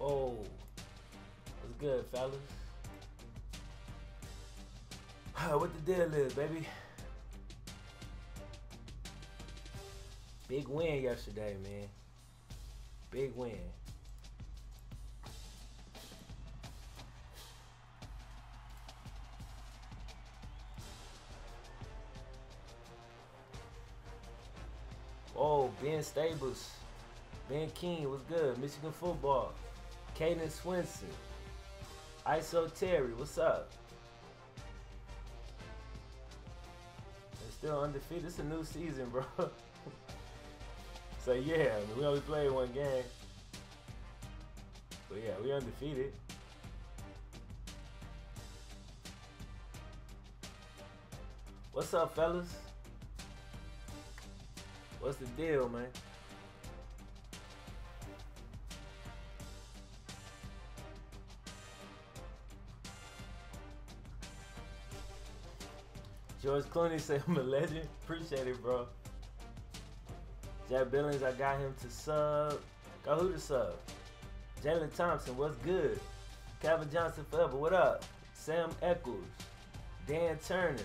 Whoa. What's good, fellas? what the deal is, baby? Big win yesterday, man. Big win. Oh, Ben Stables. Ben King was good. Michigan football. Caden Swinson. ISO Terry, what's up? They're still undefeated. It's a new season, bro. so yeah, I mean, we only played one game. But yeah, we undefeated. What's up, fellas? What's the deal, man? George Clooney said I'm a legend. Appreciate it, bro. Jack Billings, I got him to sub. Got who to sub? Jalen Thompson, what's good? Calvin Johnson forever, what up? Sam Eccles, Dan Turner,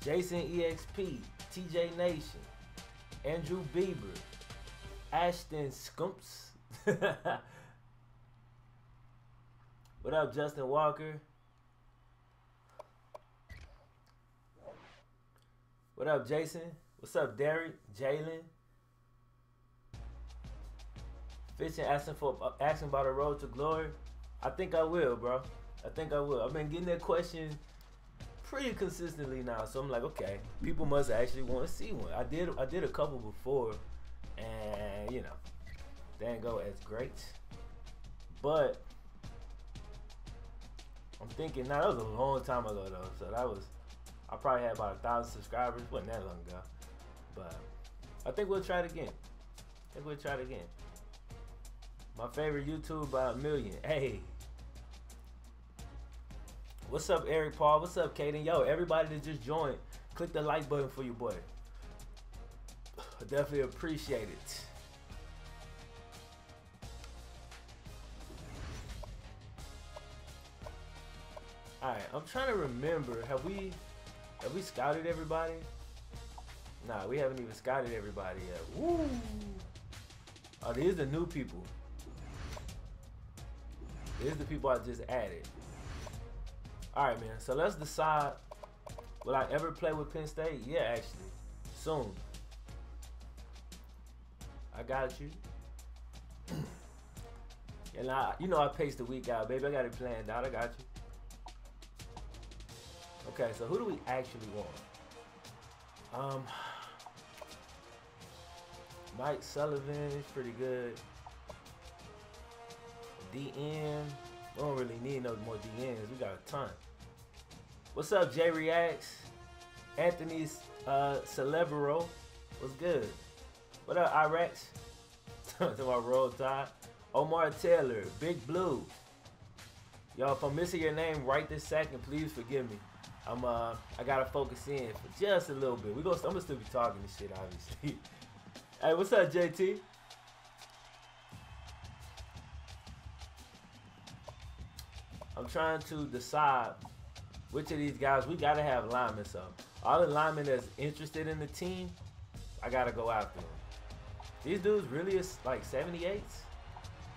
Jason EXP, TJ Nation, Andrew Bieber, Ashton Scumps. what up, Justin Walker? What up, Jason? What's up, Derek? Jalen? Fishing asking for asking about a road to glory. I think I will, bro. I think I will. I've been getting that question pretty consistently now, so I'm like, okay, people must actually want to see one. I did I did a couple before, and you know, they didn't go as great. But I'm thinking now that was a long time ago though, so that was I probably had about a thousand subscribers. wasn't that long ago, but I think we'll try it again. I think we'll try it again. My favorite YouTube by a million. Hey. What's up, Eric Paul? What's up, Kaden? Yo, everybody that just joined, click the like button for your boy. I definitely appreciate it. Alright, I'm trying to remember. Have we have we scouted everybody? Nah, we haven't even scouted everybody yet. Woo! Oh, these are the new people. These are the people I just added. Alright, man. So let's decide. Will I ever play with Penn State? Yeah, actually. Soon. I got you. and I, you know I paced the week out, baby. I got it planned out. I got you. Okay, so who do we actually want? Um, Mike Sullivan is pretty good. DN, we don't really need no more DNs. We got a ton. What's up, J Reacts? Anthony uh, Celebro, what's good? What up, Irex? to my roll tide. Omar Taylor, Big Blue. Y'all, if I'm missing your name right this second, please forgive me. I'm uh I gotta focus in for just a little bit. We gonna I'm gonna still be talking this shit, obviously. hey, what's up, JT? I'm trying to decide which of these guys we gotta have linemen. So all the linemen that's interested in the team, I gotta go after them. These dudes really is like 78s.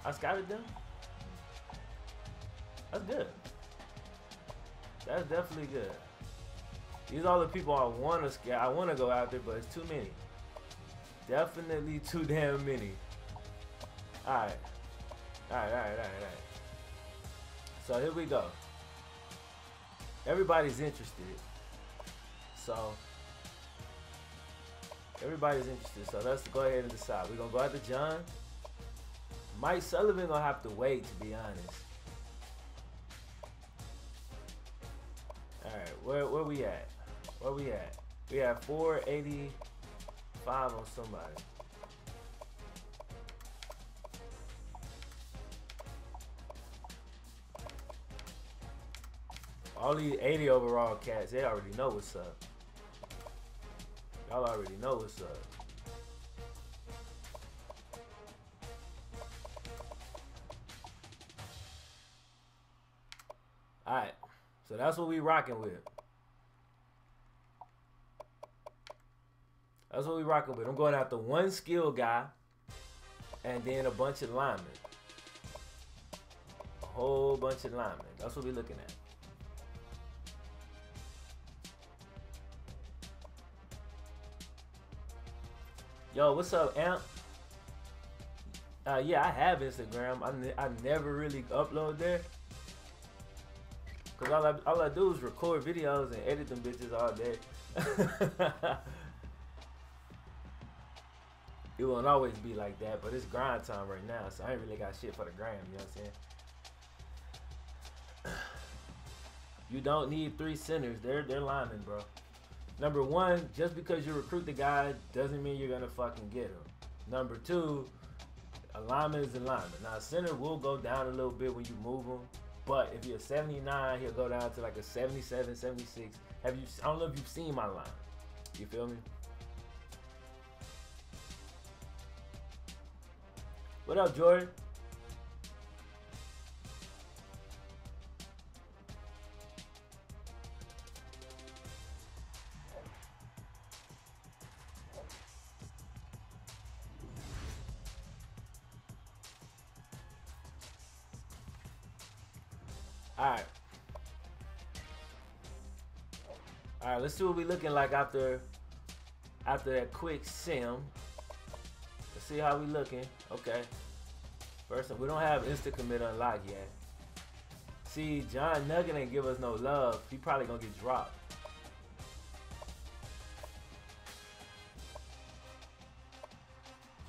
I scouted them. That's good. That's definitely good. These are the people I want to scare. I want to go after, but it's too many. Definitely too damn many. Alright. Alright, alright, alright, alright. So here we go. Everybody's interested. So everybody's interested. So let's go ahead and decide. We're gonna go after John. Mike Sullivan gonna have to wait to be honest. Where where we at? Where we at? We have 485 on somebody. All these 80 overall cats, they already know what's up. Y'all already know what's up. That's what we rocking with. That's what we rocking with. I'm going after one skill guy and then a bunch of linemen. A whole bunch of linemen. That's what we're looking at. Yo, what's up, Amp? Uh, yeah, I have Instagram. I, ne I never really upload there. Cause all I, all I do is record videos and edit them bitches all day. it won't always be like that, but it's grind time right now, so I ain't really got shit for the gram, you know what I'm saying? You don't need three centers. They're they're linemen, bro. Number one, just because you recruit the guy doesn't mean you're gonna fucking get him. Number two, a lineman is a lineman. Now center will go down a little bit when you move him, but if you're 79, he'll go down to like a 77, 76. Have you? I don't know if you've seen my line. You feel me? What up, Jordan? See what we looking like after after that quick sim Let's see how we looking. Okay. First, we don't have Insta commit unlocked yet. See, John Nugget ain't give us no love. He probably gonna get dropped.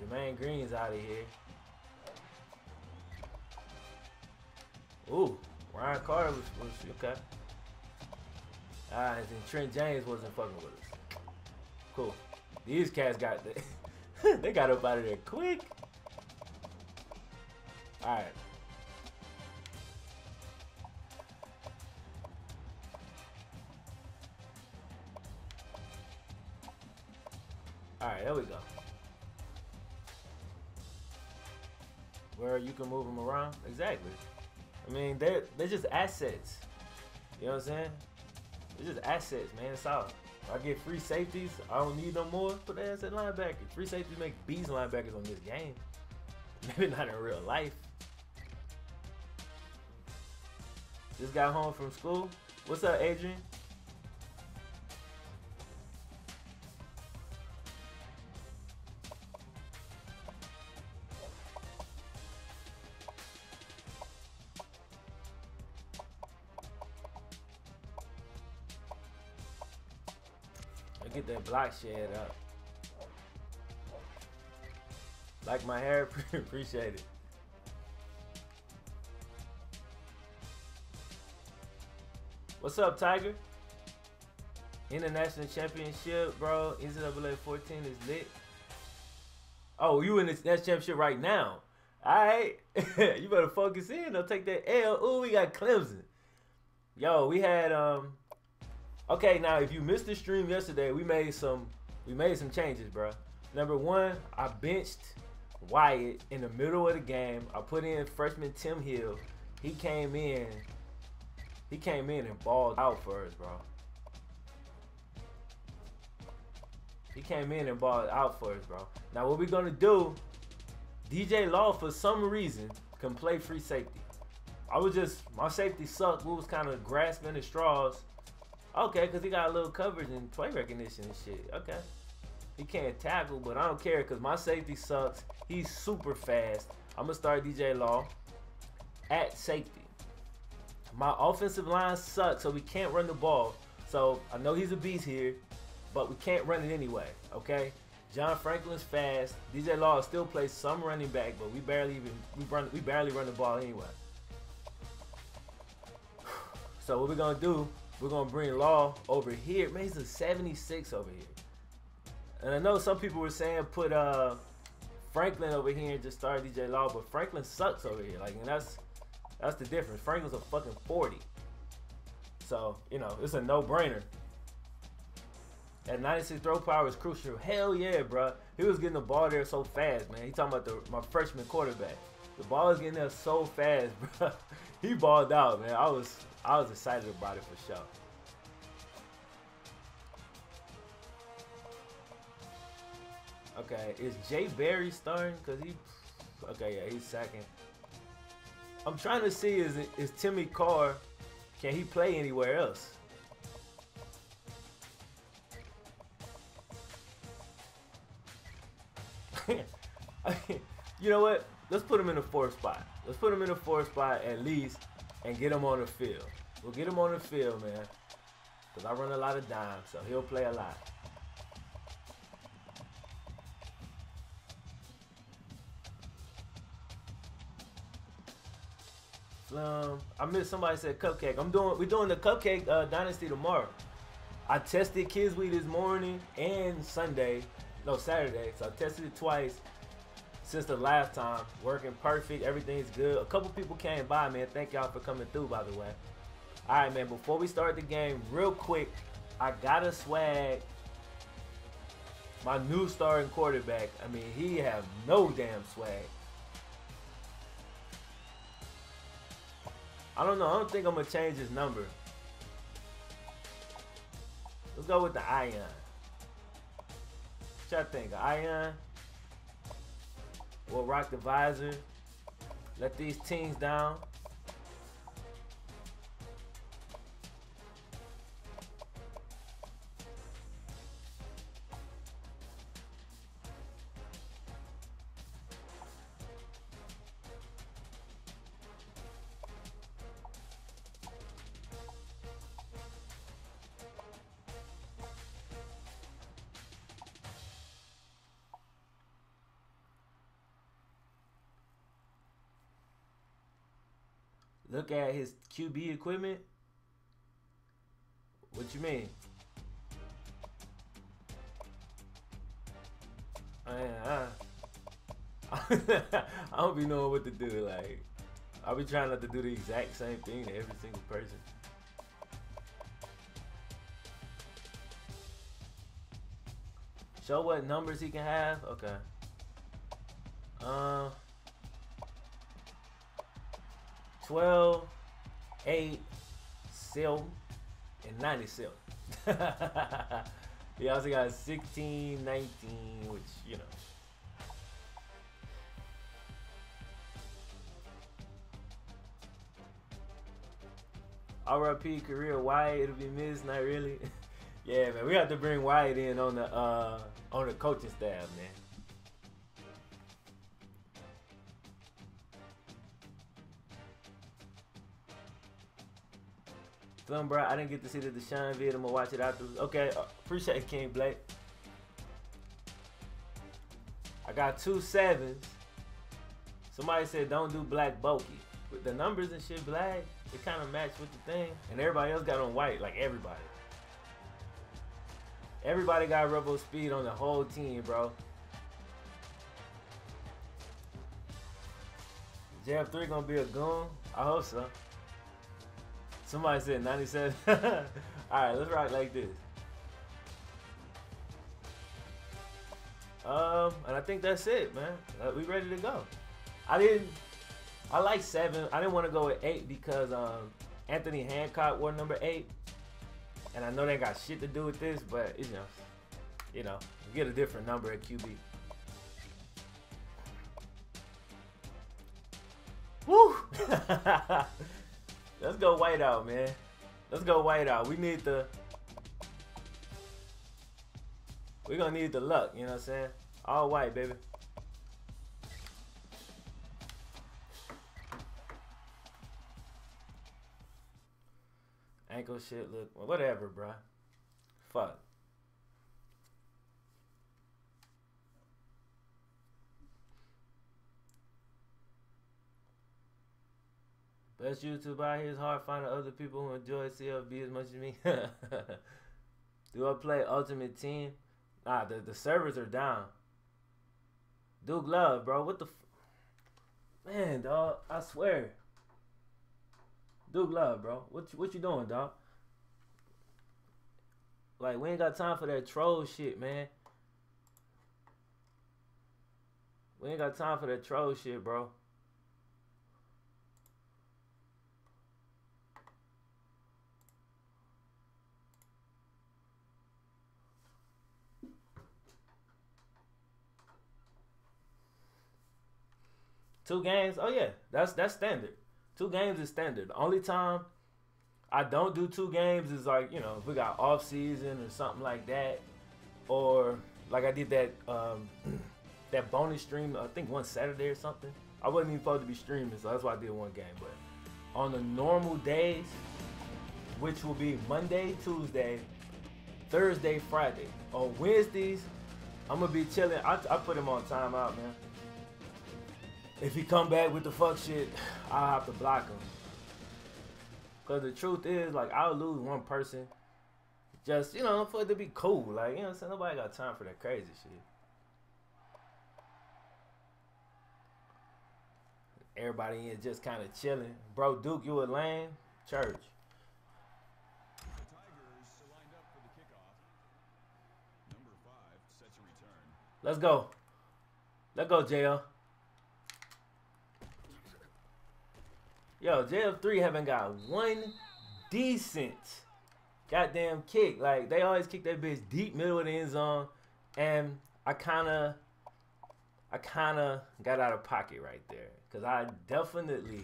Jermaine Green's out of here. Ooh, Ryan Carter was, was okay. Ah, and Trent James wasn't fucking with us. Cool. These cats got the they got up out of there quick. Alright. Alright, there we go. Where you can move them around? Exactly. I mean, they're, they're just assets. You know what I'm saying? They're just assets, man. It's all. I get free safeties, I don't need no more. Put the ass at linebacker. Free safeties make beast linebackers on this game. Maybe not in real life. Just got home from school. What's up, Adrian? Get that block shed up. Like my hair, appreciate it. What's up, Tiger? International Championship, bro. NCAA 14 is lit. Oh, you in the national championship right now. Alright. you better focus in. Don't take that L. Ooh, we got Clemson. Yo, we had um Okay, now if you missed the stream yesterday, we made some we made some changes, bro. Number one, I benched Wyatt in the middle of the game. I put in freshman Tim Hill. He came in. He came in and balled out for us, bro. He came in and balled out for us, bro. Now what we're gonna do? DJ Law, for some reason, can play free safety. I was just my safety sucked. We was kind of grasping the straws Okay, because he got a little coverage and play recognition and shit. Okay. He can't tackle, but I don't care because my safety sucks. He's super fast. I'm going to start DJ Law at safety. My offensive line sucks, so we can't run the ball. So I know he's a beast here, but we can't run it anyway, okay? John Franklin's fast. DJ Law still plays some running back, but we barely even we run we barely run the ball anyway. So what we're gonna do we're gonna bring Law over here. Man, he's a 76 over here. And I know some people were saying put uh Franklin over here and just start DJ Law, but Franklin sucks over here. Like, and that's that's the difference. Franklin's a fucking 40. So, you know, it's a no-brainer. That 96 throw power is crucial. Hell yeah, bro. He was getting the ball there so fast, man. He talking about the my freshman quarterback. The ball is getting there so fast, bro. he balled out, man. I was I was excited about it for sure. Okay, is Jay Barry starting? Cause he, okay, yeah, he's second. I'm trying to see is is Timmy Carr, can he play anywhere else? you know what? Let's put him in the fourth spot. Let's put him in the fourth spot at least and get him on the field. We'll get him on the field, man. Because I run a lot of dimes, so he'll play a lot. Um, I missed somebody said cupcake. I'm doing we're doing the cupcake uh, dynasty tomorrow. I tested Kiswe this morning and Sunday, no Saturday. So I tested it twice since the last time. Working perfect, everything's good. A couple people came by, man. Thank y'all for coming through, by the way. All right, man. Before we start the game, real quick, I gotta swag my new starting quarterback. I mean, he have no damn swag. I don't know. I don't think I'm gonna change his number. Let's go with the ion. What y'all think? Ion? We'll rock the visor. Let these teams down. Look at his QB equipment. What you mean? I, I, I don't be knowing what to do. Like, I'll be trying not to do the exact same thing to every single person. Show what numbers he can have. Okay. Uh. 12, 8, 7, and 97. he also got 16, 19, which, you know. RIP career Wyatt, it'll be missed, not really. yeah, man, we have to bring Wyatt in on the uh on the coaching staff, man. Film, bro. I didn't get to see the Deshaun vid. I'm gonna watch it after. Okay, uh, appreciate King Blake. I got two sevens. Somebody said don't do black bulky. With the numbers and shit black, it kind of match with the thing. And everybody else got on white, like everybody. Everybody got Riddell Speed on the whole team, bro. JF3 gonna be a goon? I hope so. Somebody said 97. Alright, let's rock like this. Um, and I think that's it, man. Uh, we ready to go. I didn't. I like seven. I didn't want to go with eight because um, Anthony Hancock wore number eight, and I know they got shit to do with this, but you know, you know, get a different number at QB. Woo! Let's go white out, man. Let's go white out. We need the. We're gonna need the luck, you know what I'm saying? All white, baby. Ankle shit look whatever, bruh. Fuck. Best YouTube out here is hard finding other people who enjoy CFB as much as me. Do I play Ultimate Team? Nah, the, the servers are down. Duke Love, bro. What the Man, dog. I swear. Duke Love, bro. What, what you doing, dog? Like, we ain't got time for that troll shit, man. We ain't got time for that troll shit, bro. Two games? Oh yeah, that's that's standard. Two games is standard. The only time I don't do two games is like you know if we got off season or something like that, or like I did that um, that bonus stream. I think one Saturday or something. I wasn't even supposed to be streaming, so that's why I did one game. But on the normal days, which will be Monday, Tuesday, Thursday, Friday. On Wednesdays, I'm gonna be chilling. I, I put him on timeout, man. If he come back with the fuck shit, I'll have to block him. Cause the truth is, like, I'll lose one person, just you know, for it to be cool. Like, you know, what I'm saying nobody got time for that crazy shit. Everybody is just kind of chilling. Bro, Duke, you a lame? Church. Let's go. Let's go, JL. Yo, JF3 haven't got one decent goddamn kick. Like, they always kick that bitch deep middle of the end zone. And I kind of, I kind of got out of pocket right there. Because I definitely,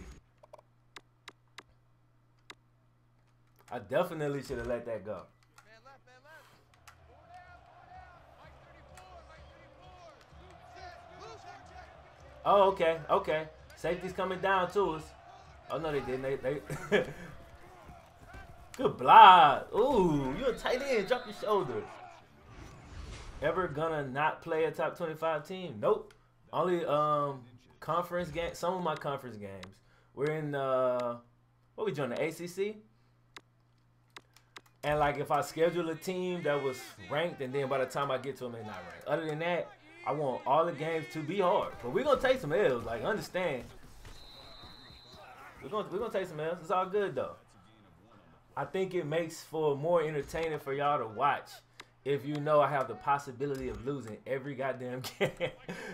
I definitely should have let that go. Oh, okay, okay. Safety's coming down to us. Oh no, they didn't. They, they Good block. Ooh, you a tight end. Drop your shoulder. Ever gonna not play a top 25 team? Nope. Only um conference game. Some of my conference games. We're in uh what we doing the ACC. And like if I schedule a team that was ranked, and then by the time I get to them, they're not ranked. Other than that, I want all the games to be hard. But we're gonna take some L's. Like understand. We're gonna we're gonna take some L's. It's all good though. I think it makes for more entertaining for y'all to watch if you know I have the possibility of losing every goddamn game.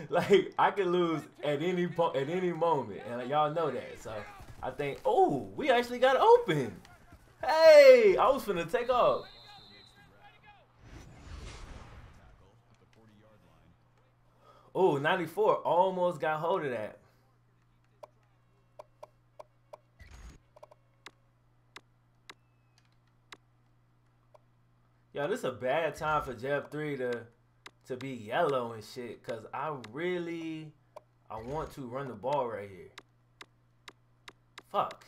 like I can lose at any point at any moment, and y'all know that. So I think, oh, we actually got open. Hey, I was finna take off. Oh, 94 almost got hold of that. Yo, this is a bad time for Jeff 3 to to be yellow and shit. Cause I really I want to run the ball right here. Fuck.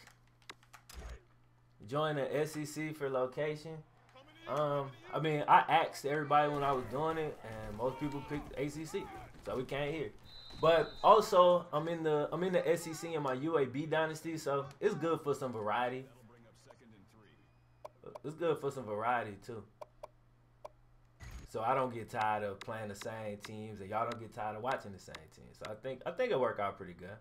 Join the SEC for location. Um, I mean, I asked everybody when I was doing it, and most people picked ACC so we can't hear. But also, I'm in the I'm in the SEC in my UAB dynasty, so it's good for some variety. It's good for some variety too. So I don't get tired of playing the same teams, and y'all don't get tired of watching the same teams. So I think I think it worked out pretty good.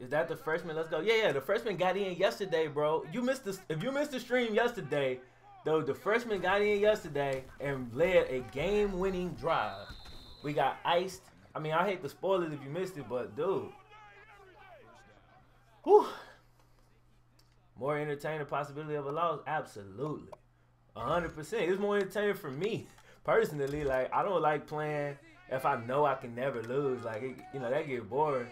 Is that the freshman? Let's go. Yeah, yeah. The freshman got in yesterday, bro. You missed the if you missed the stream yesterday, though the freshman got in yesterday and led a game-winning drive. We got iced. I mean, I hate to spoil it if you missed it, but dude. Whew. More entertaining possibility of a loss? Absolutely. 100%. It's more entertaining for me personally. Like, I don't like playing if I know I can never lose. Like, it, you know, that get boring.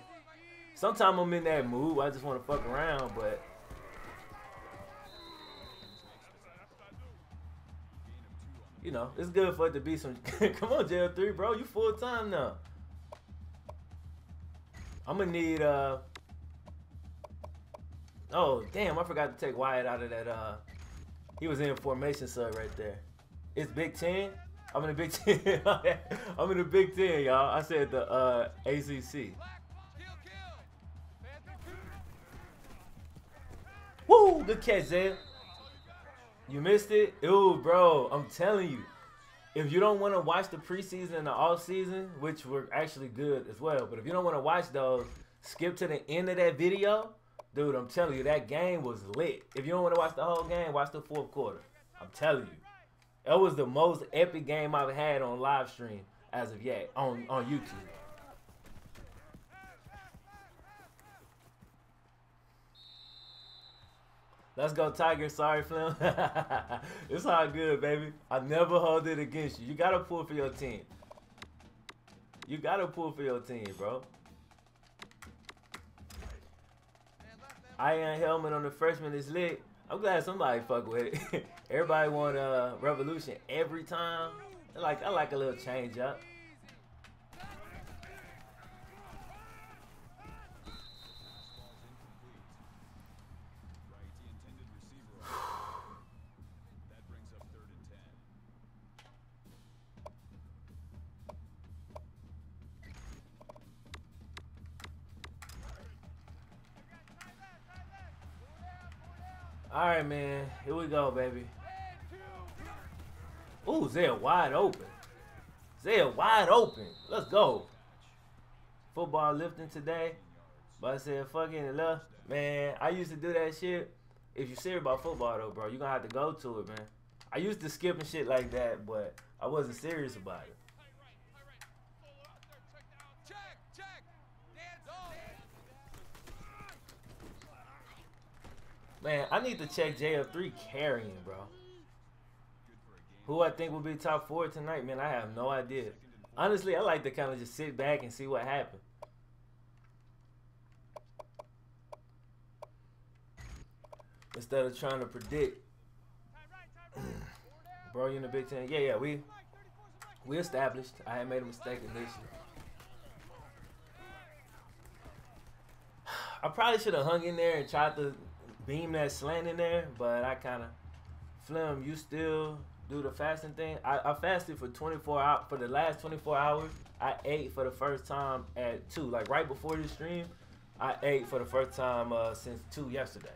Sometimes I'm in that mood. I just want to fuck around, but you know, it's good for it to be some. Come on, jail three, bro. You full time now. I'm gonna need. uh Oh damn! I forgot to take Wyatt out of that. uh He was in formation sub right there. It's Big Ten. I'm in the Big Ten. I'm in the Big Ten, y'all. I said the uh ACC. Woo! Good catch, Zay. You missed it? Ooh, bro, I'm telling you. If you don't want to watch the preseason and the off season, which were actually good as well, but if you don't want to watch those, skip to the end of that video. Dude, I'm telling you, that game was lit. If you don't want to watch the whole game, watch the fourth quarter. I'm telling you. That was the most epic game I've had on live stream as of yet on, on YouTube. Let's go, Tiger. Sorry, Flem. it's all good, baby. I never hold it against you. You gotta pull for your team. You gotta pull for your team, bro. Iron helmet on the freshman is lit. I'm glad somebody fuck with it. Everybody want a revolution every time. Like I like a little change up. Right, man. Here we go, baby. Ooh, Zaya wide open. Zaya wide open. Let's go. Football lifting today. But I said, fucking love. Man, I used to do that shit. If you're serious about football, though, bro, you're going to have to go to it, man. I used to skip and shit like that, but I wasn't serious about it. Man, I need to check JF3 carrying, bro. Who I think will be top four tonight, man, I have no idea. Honestly, I like to kind of just sit back and see what happens. Instead of trying to predict. bro, you in the Big Ten? Yeah, yeah, we we established. I had made a mistake initially. I probably should have hung in there and tried to beam that slant in there, but I kind of Flem, you still do the fasting thing. I, I fasted for 24 hours. For the last 24 hours, I ate for the first time at 2. Like right before the stream, I ate for the first time uh, since 2 yesterday.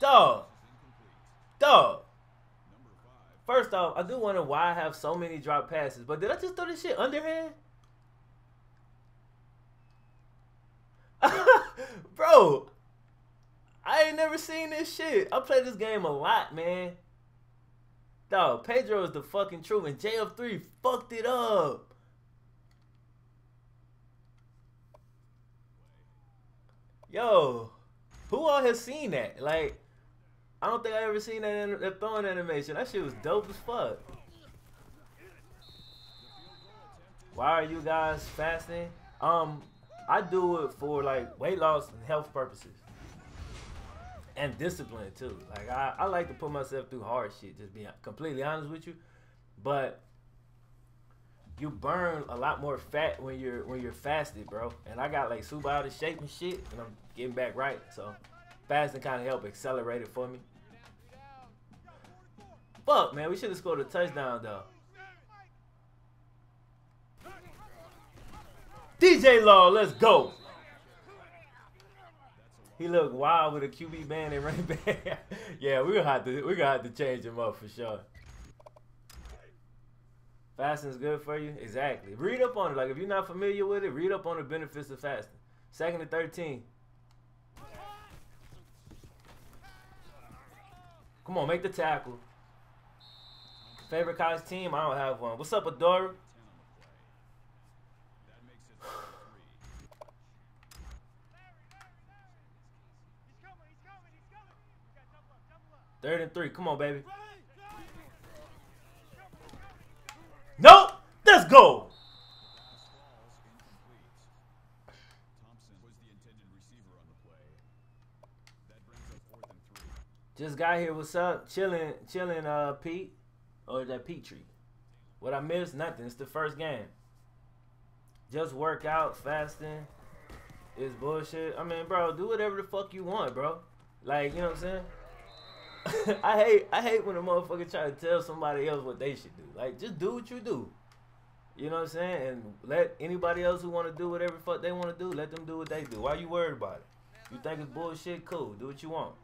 Dog. Dog. First off, I do wonder why I have so many drop passes. But did I just throw this shit underhand? Bro, I ain't never seen this shit. I play this game a lot, man. Dog, Pedro is the fucking truth, and JF3 fucked it up. Yo, who all has seen that? Like, I don't think I ever seen that, that throwing animation. That shit was dope as fuck. Why are you guys fasting? Um, I do it for like weight loss and health purposes. And discipline too. Like I, I like to put myself through hard shit, just being completely honest with you. But you burn a lot more fat when you're when you're fasted, bro. And I got like super out of shape and shit, and I'm getting back right. So fasting kind of helped accelerate it for me. Fuck, man. We should have scored a touchdown, though. DJ Law, let's go. He looked wild with a QB band and running back. yeah, we're gonna have to we're gonna have to change him up for sure. Fasting's good for you? Exactly. Read up on it. Like if you're not familiar with it, read up on the benefits of fasting. Second to 13. Come on, make the tackle. Favorite college team? I don't have one. What's up, Adora? Third and three. Come on, baby. Nope. Let's go. Just got here. What's up? Chilling, chilling, uh, Pete or that Petrie. What I missed? Nothing. It's the first game. Just work out, fasting is bullshit. I mean, bro, do whatever the fuck you want, bro. Like, you know what I'm saying? I hate I hate when a motherfucker try to tell somebody else what they should do. Like, just do what you do. You know what I'm saying? And let anybody else who want to do whatever fuck they want to do, let them do what they do. Why you worried about it? You think it's bullshit? Cool. Do what you want.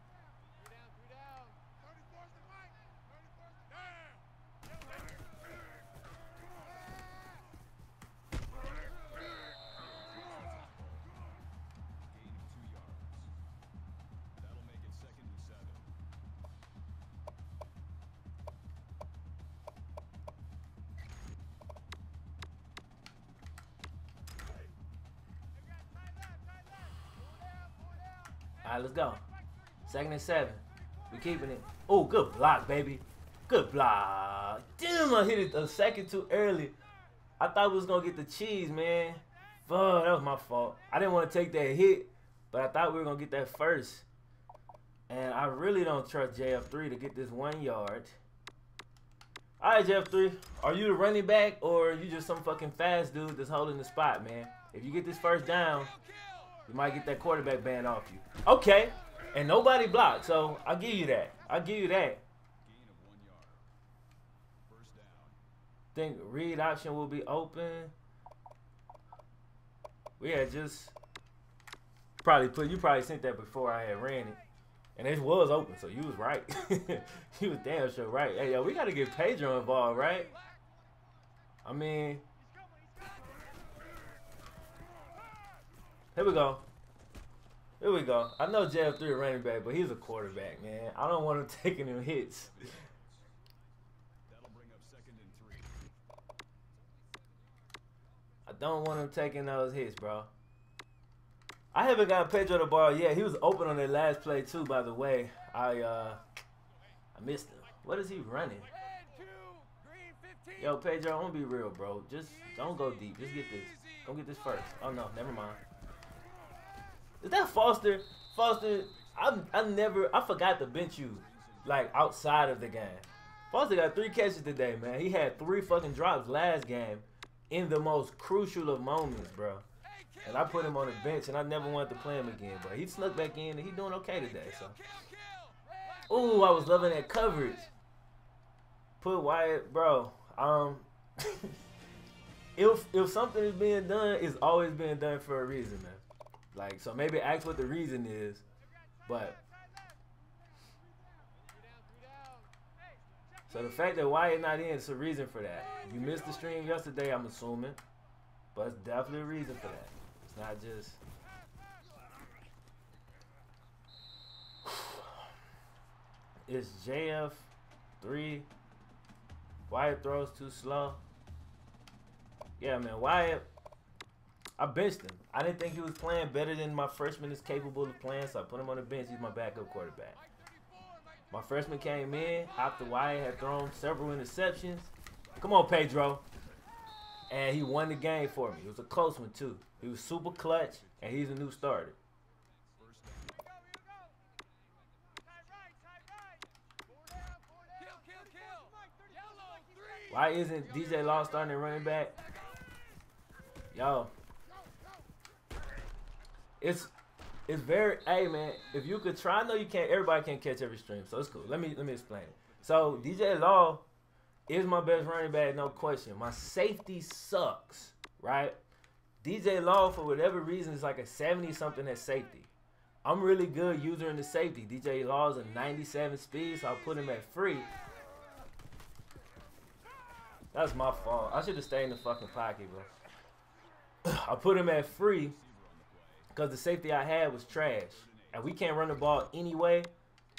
Right. Second and seven. We keeping it. Oh, good block, baby. Good block. Damn, I hit it a second too early. I thought we was gonna get the cheese, man. Fuck, that was my fault. I didn't want to take that hit, but I thought we were gonna get that first. And I really don't trust JF3 to get this one yard. All right, JF3, are you the running back or are you just some fucking fast dude that's holding the spot, man? If you get this first down, you might get that quarterback band off you. Okay, and nobody blocked, so I'll give you that. I'll give you that. Think read option will be open. We had just probably put you probably sent that before I had ran it. And it was open, so you was right. you was damn sure right. Hey, yo, we got to get Pedro involved, right? I mean, here we go. Here we go. I know Jeff three running back, but he's a quarterback, man. I don't want him taking him hits. I don't want him taking those hits, bro. I haven't got Pedro the ball yet. He was open on that last play too, by the way. I uh I missed him. What is he running? Yo, Pedro, I'm gonna be real, bro. Just don't go deep. Just get this. Don't get this first. Oh no, never mind. Is that Foster? Foster, I I never I forgot to bench you like outside of the game. Foster got three catches today, man. He had three fucking drops last game in the most crucial of moments, bro. And I put him on the bench, and I never wanted to play him again. But he snuck back in, and he doing okay today. So, ooh, I was loving that coverage. Put Wyatt, bro. Um, if if something is being done, it's always being done for a reason, man. Like, so maybe ask what the reason is, but. So the fact that Wyatt not in is a reason for that. You missed the stream yesterday, I'm assuming, but it's definitely a reason for that It's not just it's JF three. Wyatt throws too slow. Yeah, man, Wyatt. I benched him. I didn't think he was playing better than my freshman is capable of playing, so I put him on the bench. He's my backup quarterback. My freshman came in after Wyatt had thrown several interceptions. Come on, Pedro. And he won the game for me. It was a close one, too. He was super clutch, and he's a new starter. Why isn't DJ Law starting running back? Yo. It's it's very hey man, if you could try, I know you can't everybody can't catch every stream, so it's cool. Let me let me explain. So DJ Law is my best running back, no question. My safety sucks, right? DJ Law, for whatever reason, is like a 70 something at safety. I'm really good user in the safety. DJ Law is a 97 speed, so I'll put him at free. That's my fault. I should have stayed in the fucking pocket, bro. I put him at free because the safety I had was trash. And we can't run the ball anyway.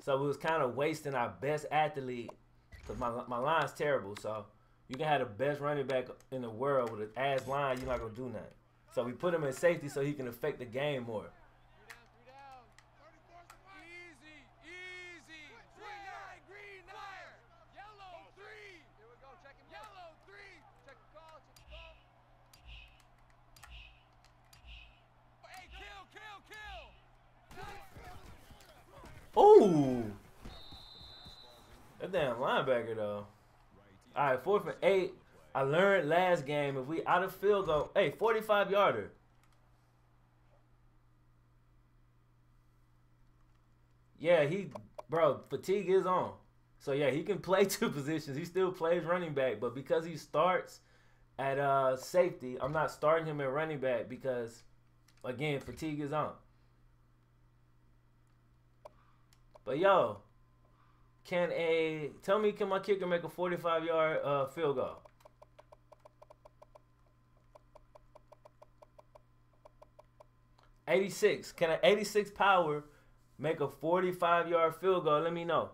So it was kind of wasting our best athlete because my, my line's terrible. So you can have the best running back in the world with an ass line, you're not going to do nothing. So we put him in safety so he can affect the game more. That damn linebacker though. All right, fourth and eight. I learned last game if we out of field goal, hey, 45 yarder. Yeah, he, bro, fatigue is on. So yeah, he can play two positions. He still plays running back, but because he starts at uh safety, I'm not starting him at running back because again, fatigue is on. But yo, can a tell me can my kicker make a 45 yard uh, field goal? 86. Can an 86 power make a 45 yard field goal? Let me know.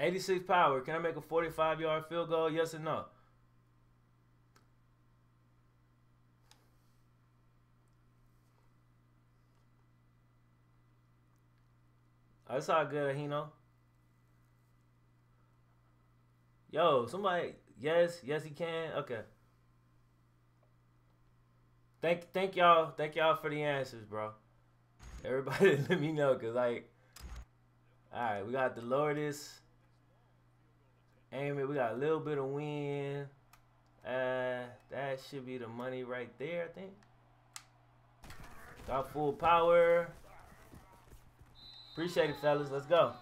86 power. Can I make a 45 yard field goal? Yes or no? That's all good, Hino. Yo, somebody, yes, yes, he can. Okay. Thank, thank y'all, thank y'all for the answers, bro. Everybody, let me know, cause like, all right, we got the Lourdes. Aim it. We got a little bit of wind. Uh, that should be the money right there, I think. Got full power. Appreciate it, fellas. Let's go.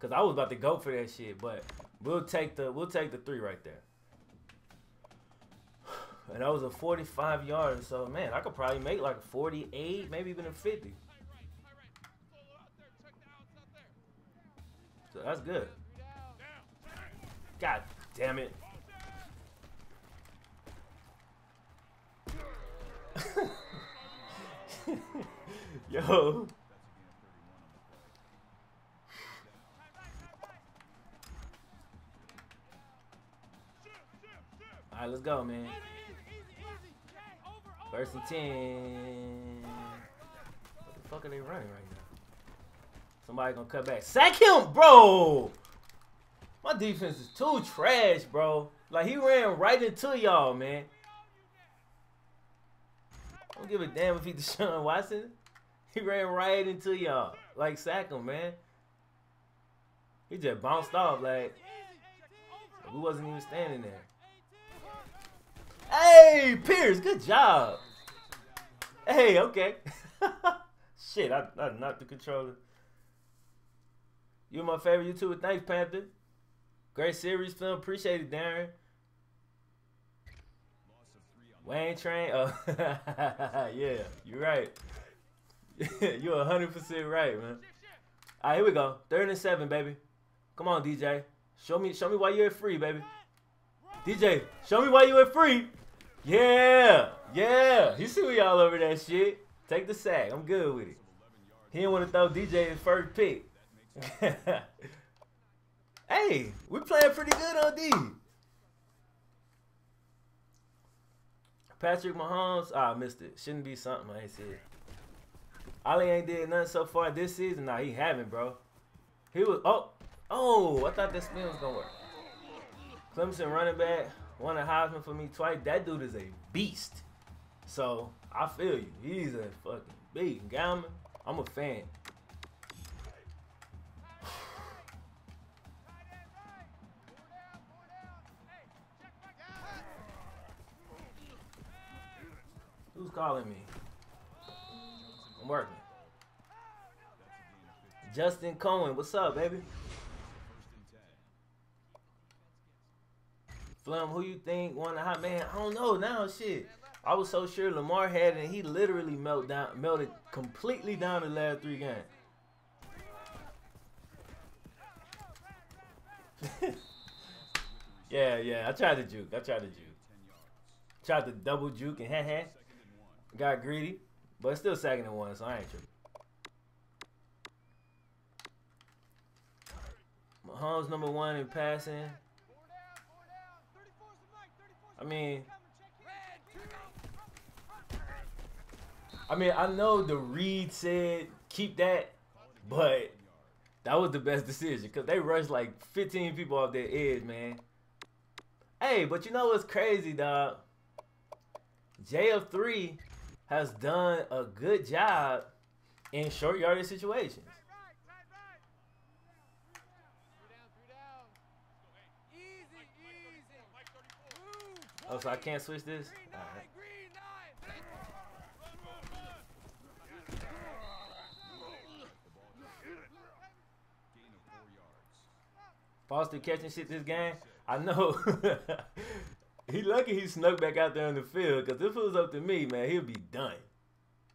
Cause I was about to go for that shit, but we'll take the we'll take the three right there. And that was a 45 yard, so man, I could probably make like a 48, maybe even a 50. That's good. God damn it. Yo. All right, let's go, man. First and 10. What the fuck are they running right now? Somebody gonna cut back. Sack him, bro! My defense is too trash, bro. Like, he ran right into y'all, man. I don't give a damn if he's Deshaun Watson. He ran right into y'all. Like, sack him, man. He just bounced off, like, we wasn't even standing there. Hey, Pierce, good job. Hey, okay. Shit, I, I knocked the controller. You're my favorite YouTuber. Thanks, Panther. Great series film. Appreciate it, Darren. Wayne Train. Oh, yeah, you're right. you're 100% right, man. All right, here we go. Third and seven, baby. Come on, DJ. Show me, show me why you're free, baby. DJ, show me why you at free. Yeah, yeah. You see we all over that shit. Take the sack. I'm good with it. He didn't want to throw DJ his first pick. hey, we're playing pretty good on D. Patrick Mahomes, ah, I missed it. Shouldn't be something I ain't said. Ali ain't did nothing so far this season. Nah, he haven't, bro. He was, oh, oh, I thought that spin was to work. Clemson running back, won a Heisman for me twice. That dude is a beast. So, I feel you. He's a fucking beast. Gallman, I'm a fan. Who's calling me? I'm working. Justin Cohen, what's up, baby? Flem, who you think won the hot man? I don't know now, shit. I was so sure Lamar had it, and he literally melted down, melted completely down the last three games. yeah, yeah. I tried to juke. I tried to juke. Tried to double juke and ha ha. Got greedy, but still second and one, so I ain't tripping. Mahomes number one in passing. I mean, I mean, I know the read said keep that, but that was the best decision because they rushed like 15 people off their edge, man. Hey, but you know what's crazy, dog? JF3 has done a good job in short yardage situations. Oh, so I can't switch this? Foster catching shit this game. I know. he lucky he snuck back out there in the field because if it was up to me, man, he'd be done.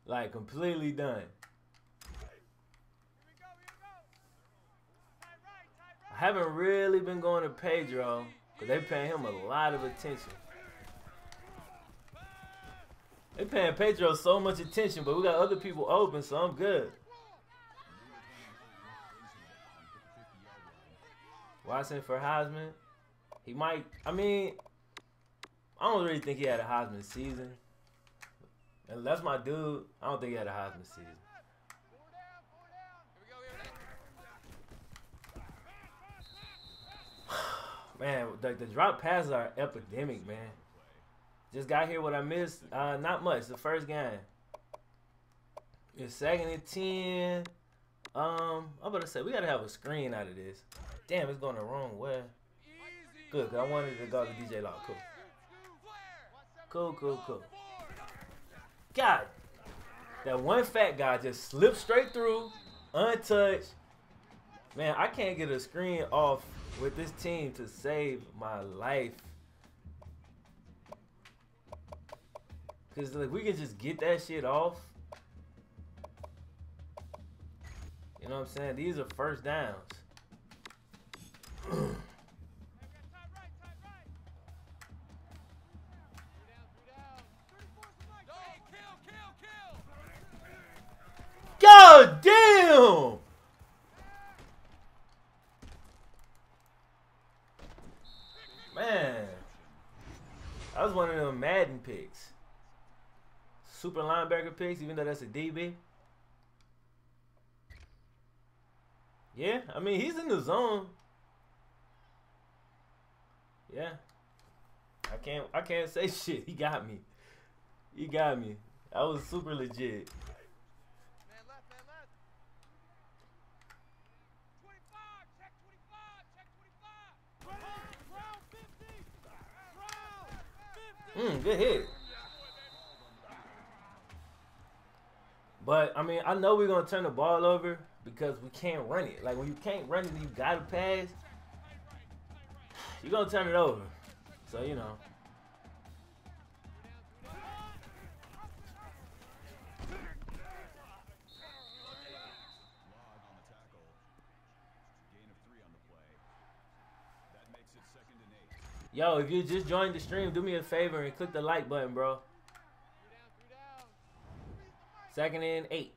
Like, completely done. I haven't really been going to Pedro because they paying him a lot of attention. They paying Pedro so much attention, but we got other people open, so I'm good. Watson for Heisman. He might, I mean, I don't really think he had a Heisman season. Unless my dude. I don't think he had a Heisman season. man, the, the drop passes are epidemic, man. Just got here what I missed. Uh, not much. The first game. It's second and ten. Um, I'm about to say we gotta have a screen out of this. Damn, it's going the wrong way. Good, I wanted to go to DJ Lock. Cool. Cool, cool, cool. God, that one fat guy just slipped straight through, untouched. Man, I can't get a screen off with this team to save my life. Cause like we can just get that shit off. You know what I'm saying? These are first downs. God damn! Man. That was one of them Madden picks. Super linebacker picks, even though that's a DB. Yeah, I mean he's in the zone. Yeah. I can't I can't say shit. He got me. He got me. That was super legit. Mm, good hit. But I mean, I know we're gonna turn the ball over because we can't run it. Like when you can't run it, you gotta pass. You're gonna turn it over. So you know. Yo, if you just joined the stream, do me a favor and click the like button, bro. Second and eight.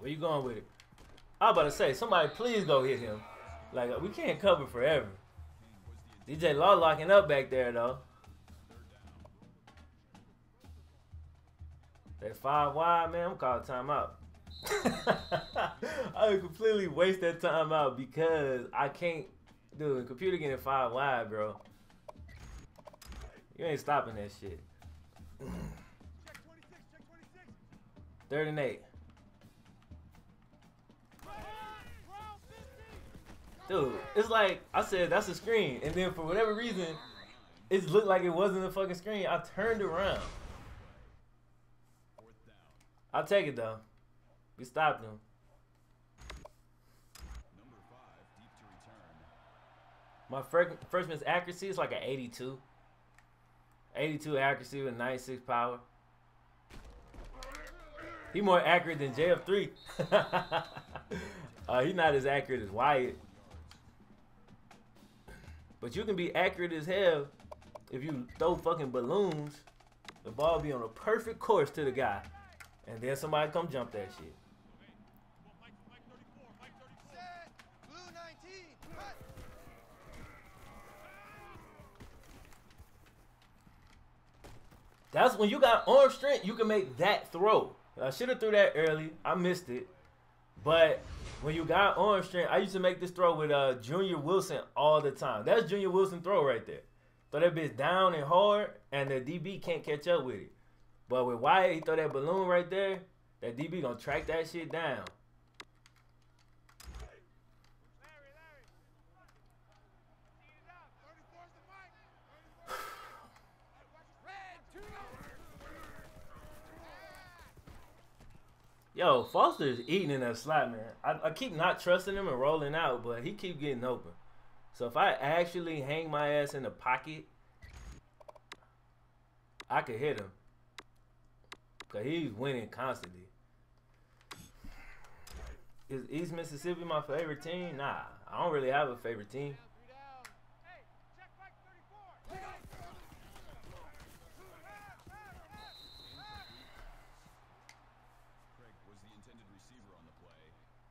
Where you going with it? I was about to say, somebody please go hit him. Like, we can't cover forever. DJ Law locking up back there, though. That five wide, man, I'm calling timeout. I would completely waste that time out because I can't do a computer getting five wide, bro. You ain't stopping that shit. Third and eight. Dude, it's like I said that's a screen, and then for whatever reason, it looked like it wasn't a fucking screen. I turned around. I'll take it though. We stopped him. My first freshman's accuracy is like an 82. 82 accuracy with 96 power. He more accurate than JF3. uh, he's not as accurate as Wyatt. But you can be accurate as hell if you throw fucking balloons. The ball be on a perfect course to the guy. And then somebody come jump that shit. That's when you got arm strength, you can make that throw. I should have threw that early. I missed it. But when you got arm strength, I used to make this throw with uh, Junior Wilson all the time. That's Junior Wilson throw right there. Throw that bitch down and hard, and the DB can't catch up with it. But with Wyatt, he throw that balloon right there. That DB gonna track that shit down. Yo, Foster is eating in that slot, man. I, I keep not trusting him and rolling out, but he keep getting open. So if I actually hang my ass in the pocket, I could hit him. Cause he's winning constantly. Is East Mississippi my favorite team? Nah, I don't really have a favorite team.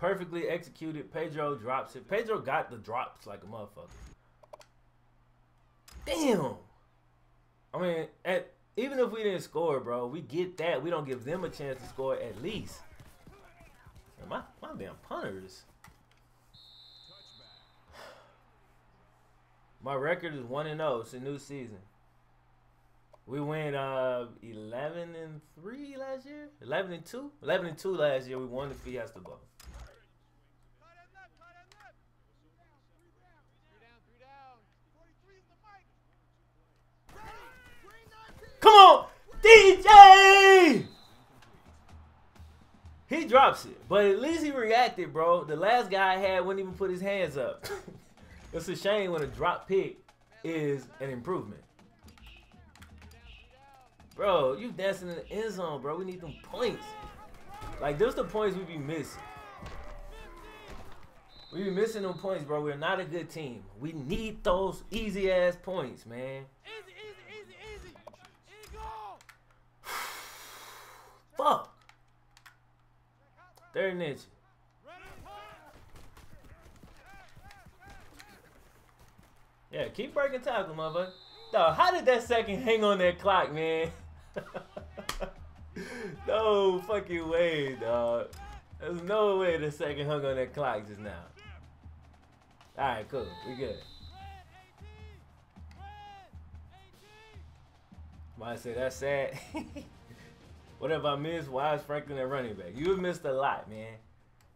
perfectly executed. Pedro drops it. Pedro got the drops like a motherfucker. Damn. I mean, at even if we didn't score, bro, we get that. We don't give them a chance to score at least. My my damn punters. My record is one and zero. Oh. It's a new season. We went uh 11 and 3 last year. 11 and 2. 11 and 2 last year. We won the Fiesta Bowl. Come on, He drops it, but at least he reacted, bro. The last guy I had wouldn't even put his hands up. it's a shame when a drop pick is an improvement. Bro, you dancing in the end zone, bro. We need them points. Like, those the points we be missing. We be missing them points, bro. We're not a good team. We need those easy ass points, man. Easy, easy, easy. Easy Fuck. Third inch. Yeah, keep breaking tackle, mother. Dog, how did that second hang on that clock, man? no fucking way, dog. There's no way the second hung on that clock just now. Alright, cool. We good. Might say that's sad. what have I missed? Why is Franklin at running back? You missed a lot, man.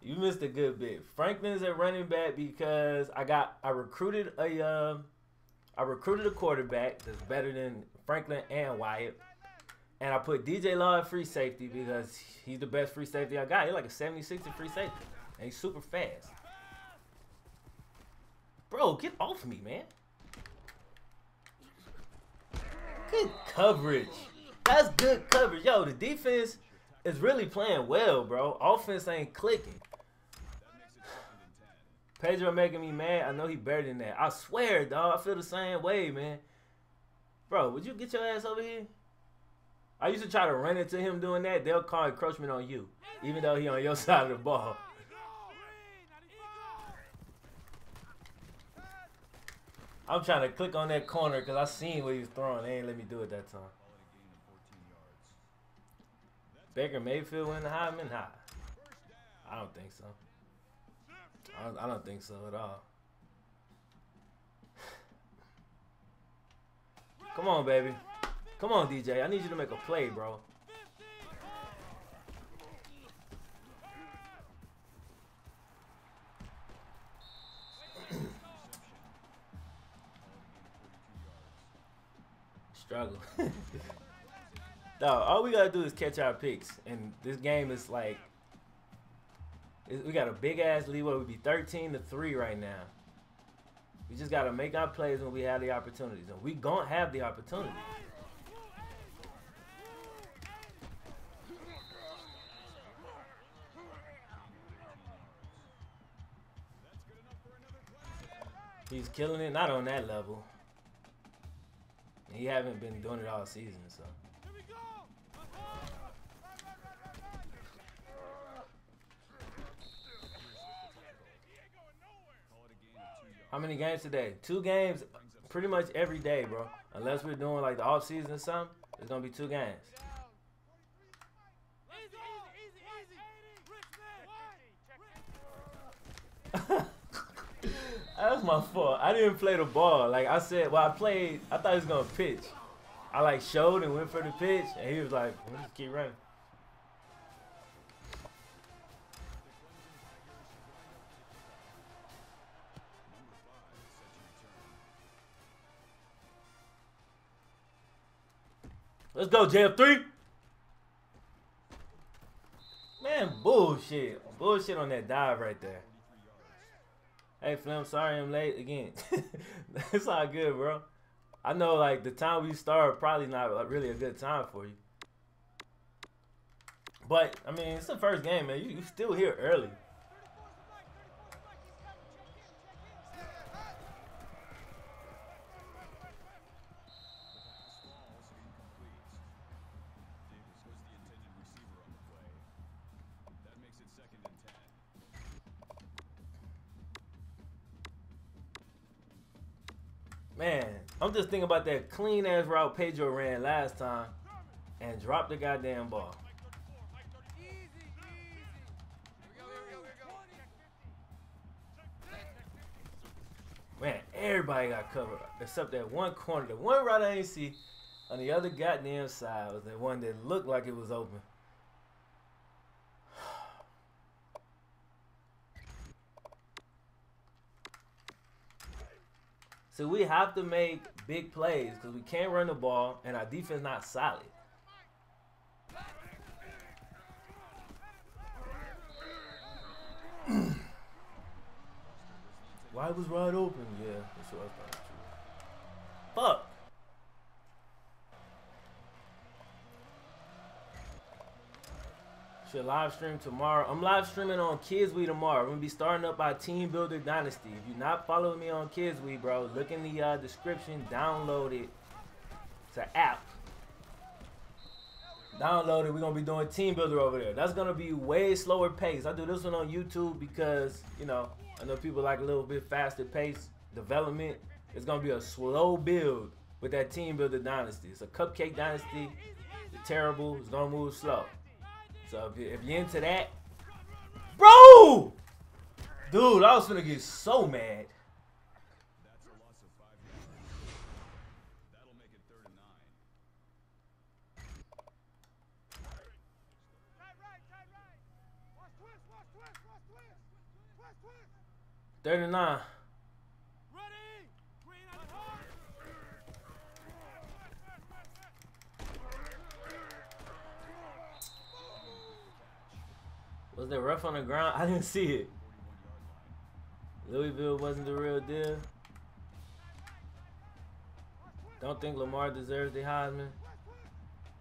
You missed a good bit. Franklin's at running back because I got I recruited a uh, I recruited a quarterback that's better than Franklin and Wyatt. And I put DJ Law at free safety because he's the best free safety I got. He's like a 76 free safety. And he's super fast. Bro, get off me, man. Good coverage. That's good coverage. Yo, the defense is really playing well, bro. Offense ain't clicking. Pedro making me mad. I know he better than that. I swear, dog. I feel the same way, man. Bro, would you get your ass over here? I used to try to run into him doing that. They'll call encroachment on you, even though he on your side of the ball. I'm trying to click on that corner because I seen what he was throwing. They ain't let me do it that time. Baker Mayfield win the Heisman? High. I don't think so. I don't, I don't think so at all. Come on, baby. Come on, DJ. I need you to make a play, bro. Struggle. no, all we gotta do is catch our picks, and this game is like we got a big ass lead. What would be 13 to three right now? We just gotta make our plays when we have the opportunities, and we gonna have the opportunity. He's killing it, not on that level. He haven't been doing it all season, so. How many games today? Two games pretty much every day, bro. Unless we're doing like the off season or something, it's gonna be two games. That was my fault. I didn't play the ball. Like I said, well, I played. I thought he was gonna pitch. I like showed and went for the pitch, and he was like, "We'll just keep running." Let's go, JF3. Man, bullshit. Bullshit on that dive right there. Hey, Flem, sorry I'm late again. it's all good, bro. I know, like, the time we start probably not really a good time for you. But, I mean, it's the first game, man. You, you still here early. Just thinking about that clean ass route Pedro ran last time and dropped the goddamn ball. Man, everybody got covered except that one corner. The one route I didn't see on the other goddamn side was the one that looked like it was open. So we have to make big plays because we can't run the ball and our defense not solid. Why was wide open? Yeah, that's what I thought. Fuck. Live stream tomorrow. I'm live streaming on Kiswe tomorrow. I'm gonna be starting up our Team Builder Dynasty. If you're not following me on Kiswe, bro, look in the uh, description. Download it. It's an app. Download it. We're gonna be doing Team Builder over there. That's gonna be way slower pace. I do this one on YouTube because you know I know people like a little bit faster pace development. It's gonna be a slow build with that Team Builder Dynasty. It's a cupcake dynasty. It's terrible. It's gonna move slow. If, you, if you're into that, bro, dude, I was gonna get so mad. Thirty-nine. Was there rough on the ground? I didn't see it. Louisville wasn't the real deal. Don't think Lamar deserves the Heisman.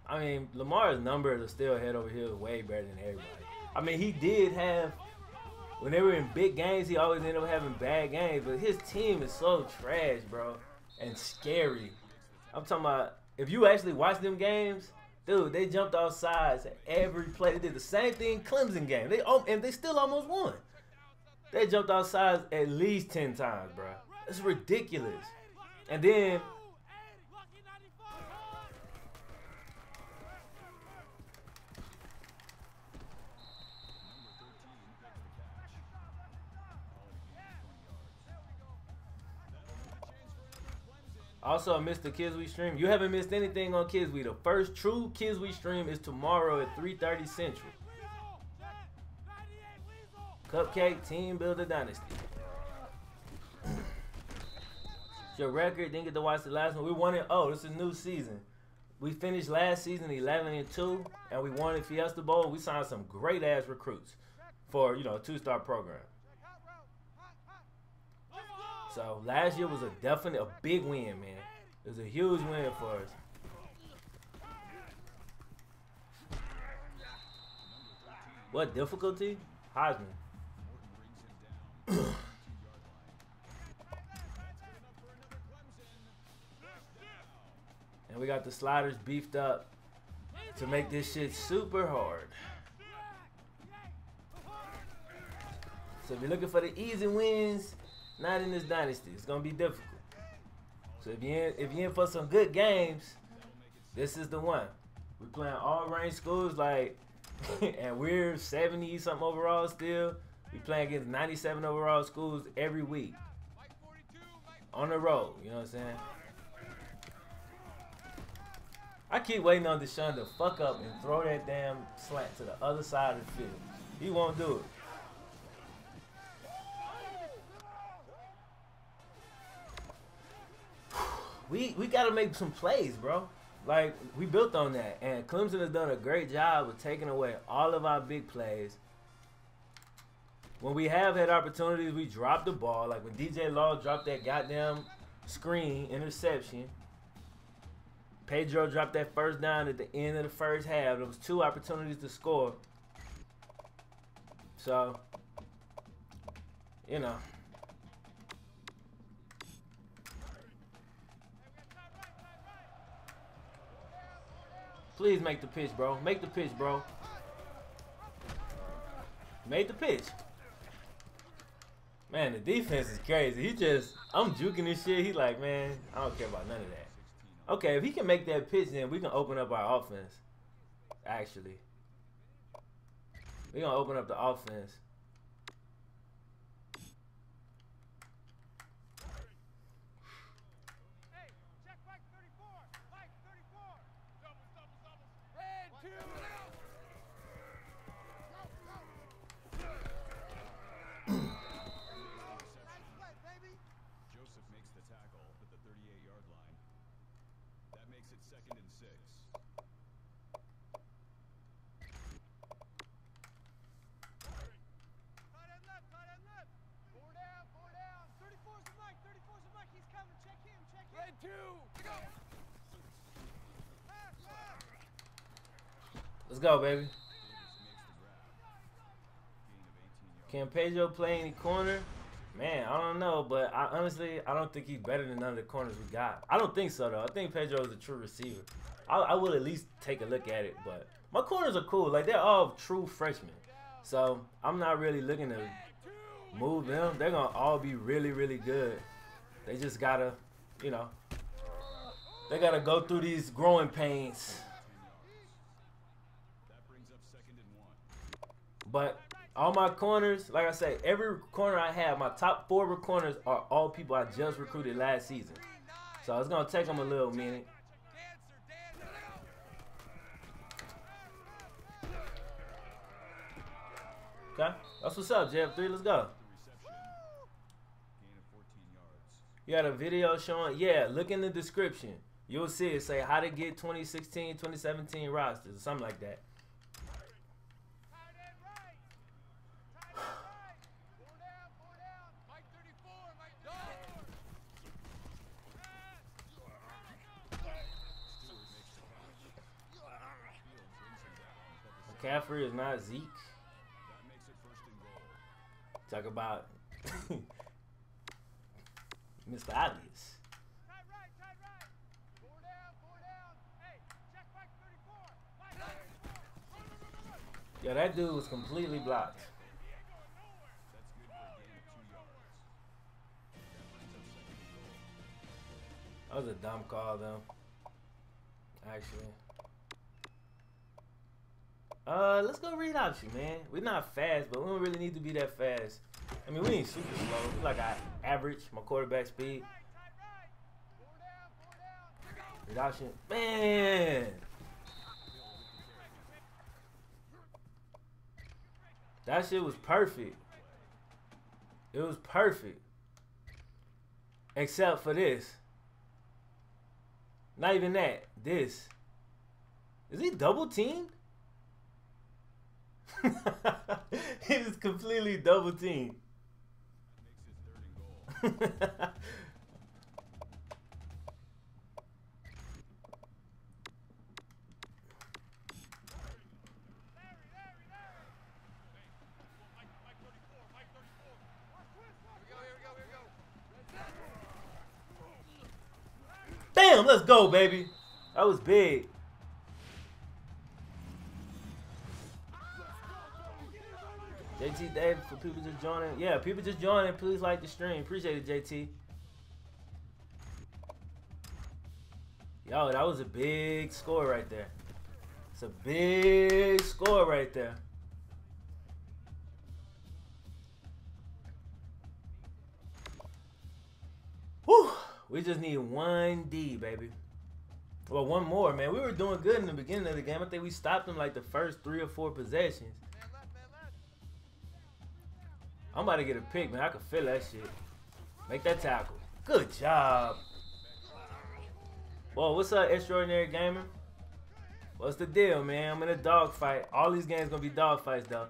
I mean, Lamar's numbers are still head over heels way better than everybody. I mean, he did have, when they were in big games, he always ended up having bad games, but his team is so trash, bro, and scary. I'm talking about, if you actually watch them games, Dude, they jumped off sides every play. They did the same thing Clemson game. They and they still almost won. They jumped off sides at least ten times, bro. It's ridiculous. And then Also, missed the Kiswe stream. You haven't missed anything on Kiswe. The first true Kiswe stream is tomorrow at 3:30 Central. Cupcake Team Builder Dynasty. Your record didn't get to watch the last one. We won it. Oh, this is a new season. We finished last season 11 and 2, and we won at Fiesta Bowl. We signed some great ass recruits for you know a two star program. So last year was a definite a big win, man. It was a huge win for us. What difficulty? Heisman. and we got the sliders beefed up to make this shit super hard. So if you're looking for the easy wins, not in this dynasty. It's gonna be difficult. So if you're in, if you're in for some good games, this is the one. We're playing all range schools like, and we're 70 something overall still. We playing against 97 overall schools every week. On the road, you know what I'm saying? I keep waiting on Deshaun to fuck up and throw that damn slant to the other side of the field. He won't do it. We we got to make some plays, bro. Like we built on that, and Clemson has done a great job of taking away all of our big plays when we have had opportunities, we drop the ball. Like when DJ Law dropped that goddamn screen interception. Pedro dropped that first down at the end of the first half. There was two opportunities to score. So, you know. Please make the pitch, bro. Make the pitch, bro. Made the pitch. Man, the defense is crazy. He just, I'm juking this shit. He like, man, I don't care about none of that. Okay, if he can make that pitch, then we can open up our offense. Actually. We're going to open up the offense. Go, baby. Can Pedro play any corner? Man, I don't know, but I honestly I don't think he's better than none of the corners we got. I don't think so though. I think Pedro is a true receiver. I, I will at least take a look at it, but my corners are cool. Like they're all true freshmen, so I'm not really looking to move them. They're gonna all be really really good. They just gotta, you know, they gotta go through these growing pains. But all my corners, like I say, every corner I have, my top four corners are all people I just recruited last season. So it's gonna take them a little minute. Okay, that's what's up, JF3. Let's go. You got a video showing? Yeah, look in the description. You'll see it say how to get 2016, 2017 rosters, or something like that. McCaffrey is not Zeke. Talk about Mr. Obvious. Yeah, that dude was completely blocked. That was a dumb call, though. Actually. Uh, let's go read option, man. We're not fast, but we don't really need to be that fast. I mean, we ain't super slow. We like I average, my quarterback speed. Read option. Man! That shit was perfect. It was perfect. Except for this. Not even that. This. Is he double teamed? he is completely double teamed. Damn, let's go, baby. That was big. JT Dave for people just joining. Yeah, people just joining. Please like the stream. Appreciate it, JT. Yo, that was a big score right there. It's a big score right there. Whew. We just need one D, baby. Well, one more, man. We were doing good in the beginning of the game. I think we stopped them like the first three or four possessions. I'm about to get a pick, man. I can feel that shit. Make that tackle. Good job. Well, what's up, Extraordinary Gamer? What's the deal, man? I'm in a dog fight. All these games gonna be dog fights, though.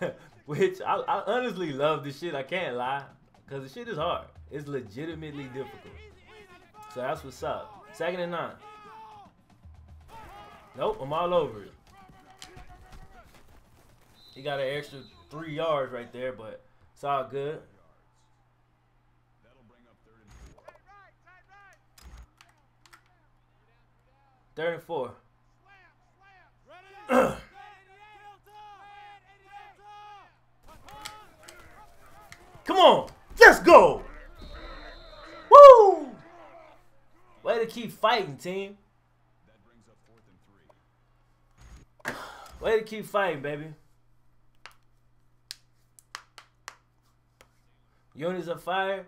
Which I, I honestly love this shit. I can't lie. Because the shit is hard. It's legitimately difficult. So that's what's up. Second and nine. Nope, I'm all over it. He got an extra three yards right there, but it's all good. Third and four. Come on, let's go. Woo! Way to keep fighting, team. Way to keep fighting, baby. Units of fire.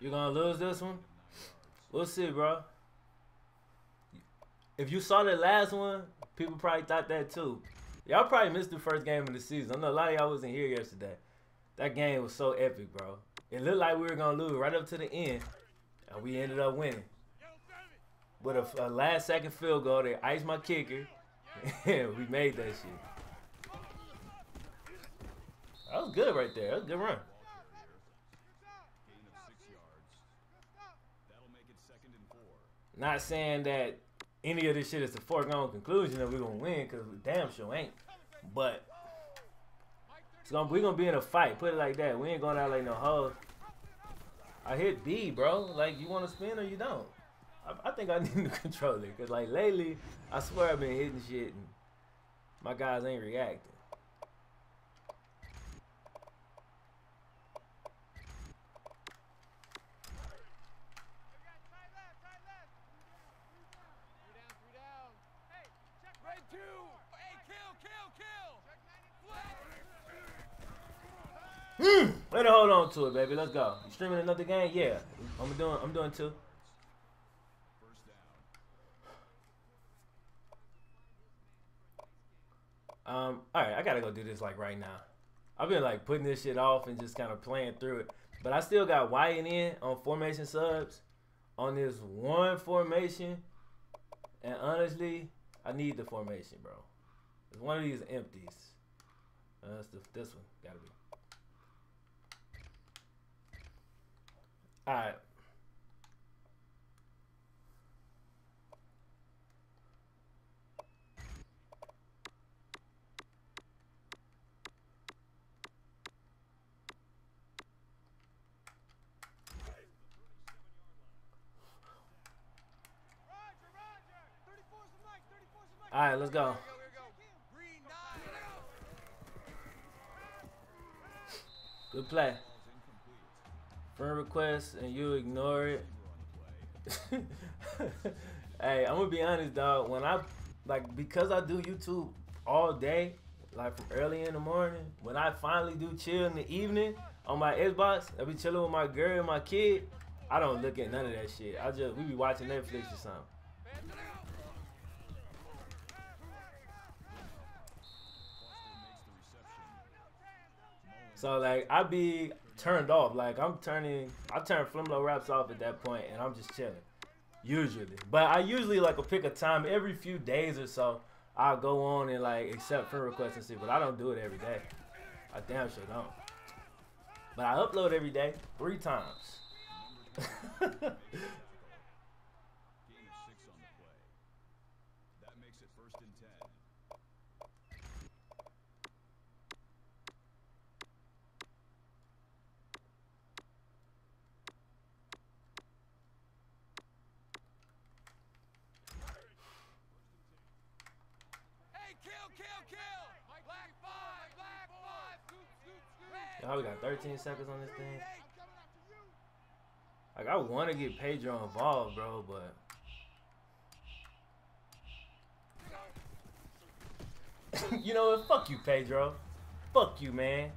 You're gonna lose this one? We'll see, bro. If you saw the last one, people probably thought that too. Y'all probably missed the first game of the season. I know a lot of y'all wasn't here yesterday. That game was so epic, bro. It looked like we were gonna lose right up to the end, and we ended up winning with a, a last second field goal. They iced my kicker, and we made that shit. That was good right there. That was a good run. Not saying that any of this shit is a foregone conclusion that we're gonna win, because we damn sure ain't. But it's gonna we're gonna be in a fight. Put it like that. We ain't going out like no hoes. I hit B, bro. Like you want to spin or you don't. I, I think I need to control it, cause like lately, I swear I've been hitting shit and my guys ain't reacting. Mm, way to hold on to it, baby. Let's go. You streaming another game? Yeah. I'm doing I'm doing two. Um, alright, I gotta go do this like right now. I've been like putting this shit off and just kind of playing through it. But I still got Y and N on formation subs on this one formation. And honestly, I need the formation, bro. It's one of these empties. Uh, that's the, this one. Gotta be. All right. All right, let's go. Good play friend request and you ignore it. hey, I'm gonna be honest, dog. When I like because I do YouTube all day, like from early in the morning, when I finally do chill in the evening on my Xbox, I be chilling with my girl and my kid. I don't look at none of that shit. I just we be watching Netflix or something. So like I be turned off. Like I'm turning, I turn FlemLo Raps off at that point, and I'm just chilling. Usually, but I usually like will pick a time every few days or so. I'll go on and like accept friend requests and see, but I don't do it every day. I damn sure don't. But I upload every day, three times. Y'all we got 13 seconds on this thing. Like I want to get Pedro involved, bro, but you know what? Fuck you, Pedro. Fuck you, man.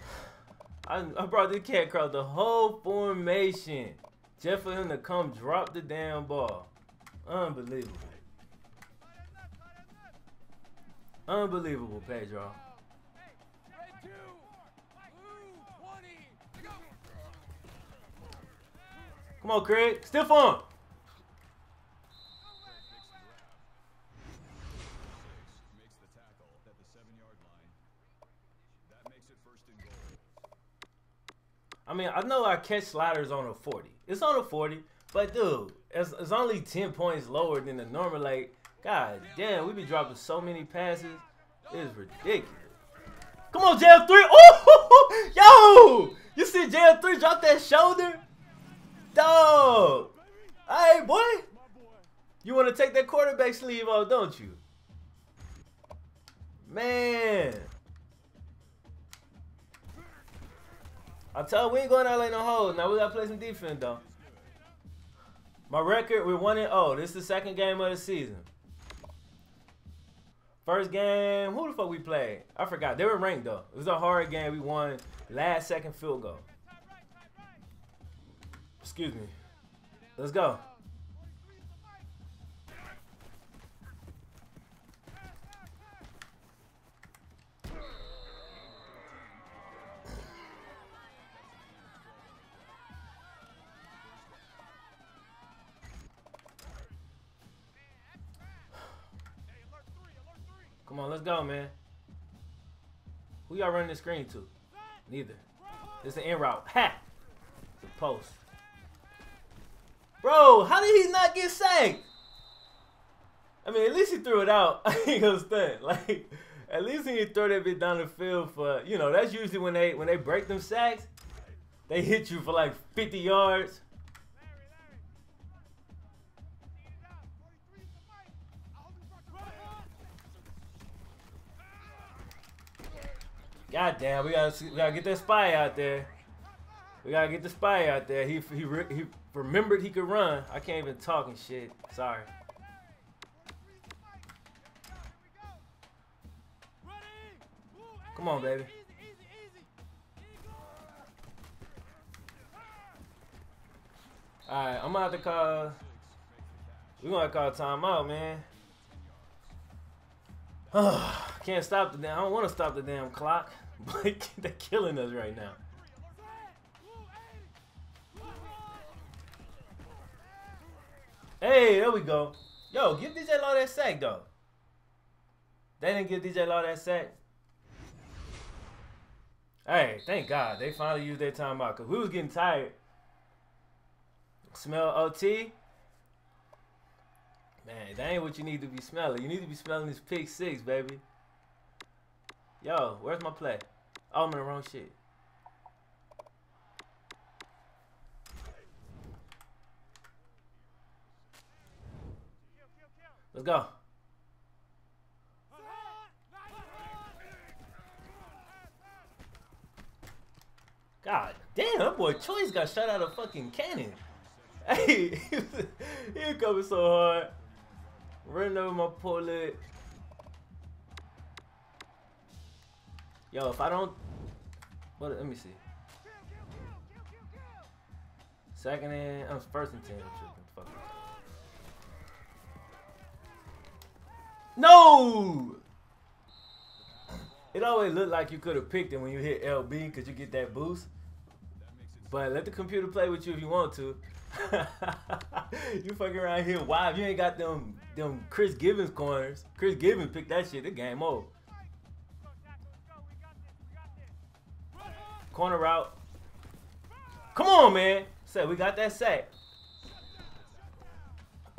I, I brought this cat across the whole formation just for him to come drop the damn ball. Unbelievable. Unbelievable, Pedro. Come on, Craig. Stiff on. I mean, I know I catch sliders on a 40. It's on a 40, but dude, it's, it's only 10 points lower than the normal. Like, god damn, we be dropping so many passes. It's ridiculous. Come on, JF3. Oh, yo! You see JF3 drop that shoulder? Dog. Hey, boy. You want to take that quarterback sleeve off, don't you? Man. I tell you, we ain't going out like no hoes. Now we gotta play some defense though. My record, we're one and oh. This is the second game of the season. First game, who the fuck we played? I forgot. They were ranked though. It was a hard game. We won last second field goal. Excuse me. Let's go. Come on, let's go, man. Who y'all running the screen to? Neither. It's an in route. Ha! Post. Bro, how did he not get sacked? I mean, at least he threw it out. I ain't gonna stand. Like, at least he throw that bit down the field for, you know, that's usually when they when they break them sacks, they hit you for like 50 yards. God damn, we gotta we gotta get that spy out there. We gotta get the spy out there. He he he remembered he could run. I can't even talk and shit. Sorry. Come on, baby. Alright, I'm gonna have to call. We're gonna call timeout, man. Can't stop the damn. I don't want to stop the damn clock. But they're killing us right now. Hey, there we go. Yo, give DJ Law that sack, though. They didn't give DJ Law that sack. Hey, thank God. They finally used their timeout because we was getting tired. Smell OT. Man, that ain't what you need to be smelling. You need to be smelling this pick six, baby. Yo, where's my play? Oh, I'm in the wrong shit. Let's go. God damn, that boy Choice got shot out of fucking cannon. Hey, he coming so hard. Running over my poor leg. Yo, if I don't... What? Let me see. Second and... I'm first and ten. Fuck. No! It always looked like you could have picked it when you hit LB because you get that boost. But let the computer play with you if you want to. you fucking around here wild. You ain't got them them Chris Givens corners. Chris Givens picked that shit. The game over. Corner route. Come on, man. Say we got that sack.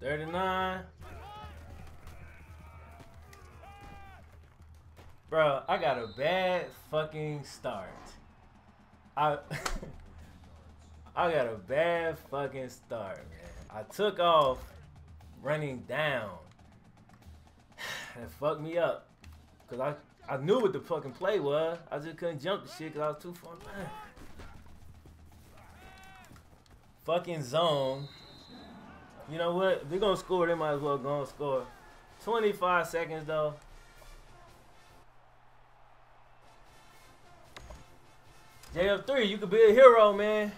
Thirty-nine. Bro, I got a bad fucking start. I I got a bad fucking start, man. I took off running down. and fucked me up. Cause I I knew what the fucking play was. I just couldn't jump the shit cause I was too far behind. Fucking zone. You know what? If they're gonna score, they might as well go and score. 25 seconds though. JF3, you could be a hero, man.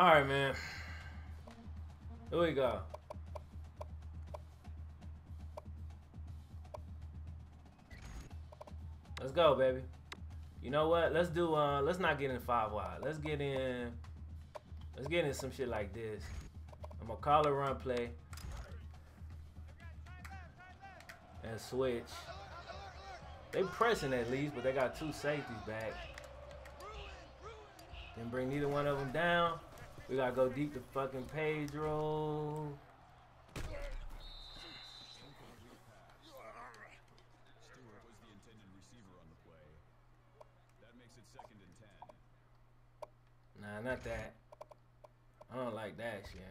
All right, man. Here we go. Let's go, baby. You know what? Let's do. Uh, let's not get in five wide. Let's get in. Let's get in some shit like this. I'm gonna call a run play and switch. They pressing at least, but they got two safeties back. Didn't bring neither one of them down. We gotta go deep to fucking Pedro. Nah, not that. I don't like that shit.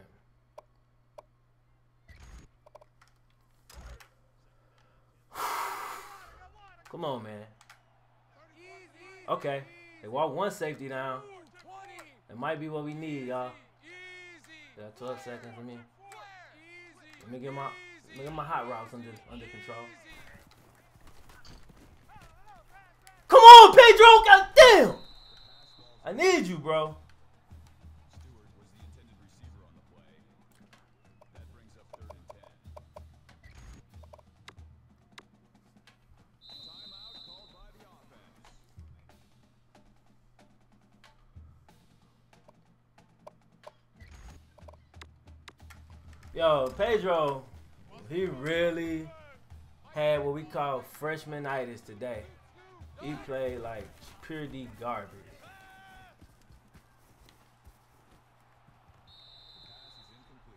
Come on, man. Okay. They walk one safety down. It might be what we need, y'all. Got 12 seconds for me. Let me get my let me get my hot routes under under control. Come on, Pedro! God damn! I need you, bro. Yo, Pedro, he really had what we call freshmanitis today. He played like pure D garbage.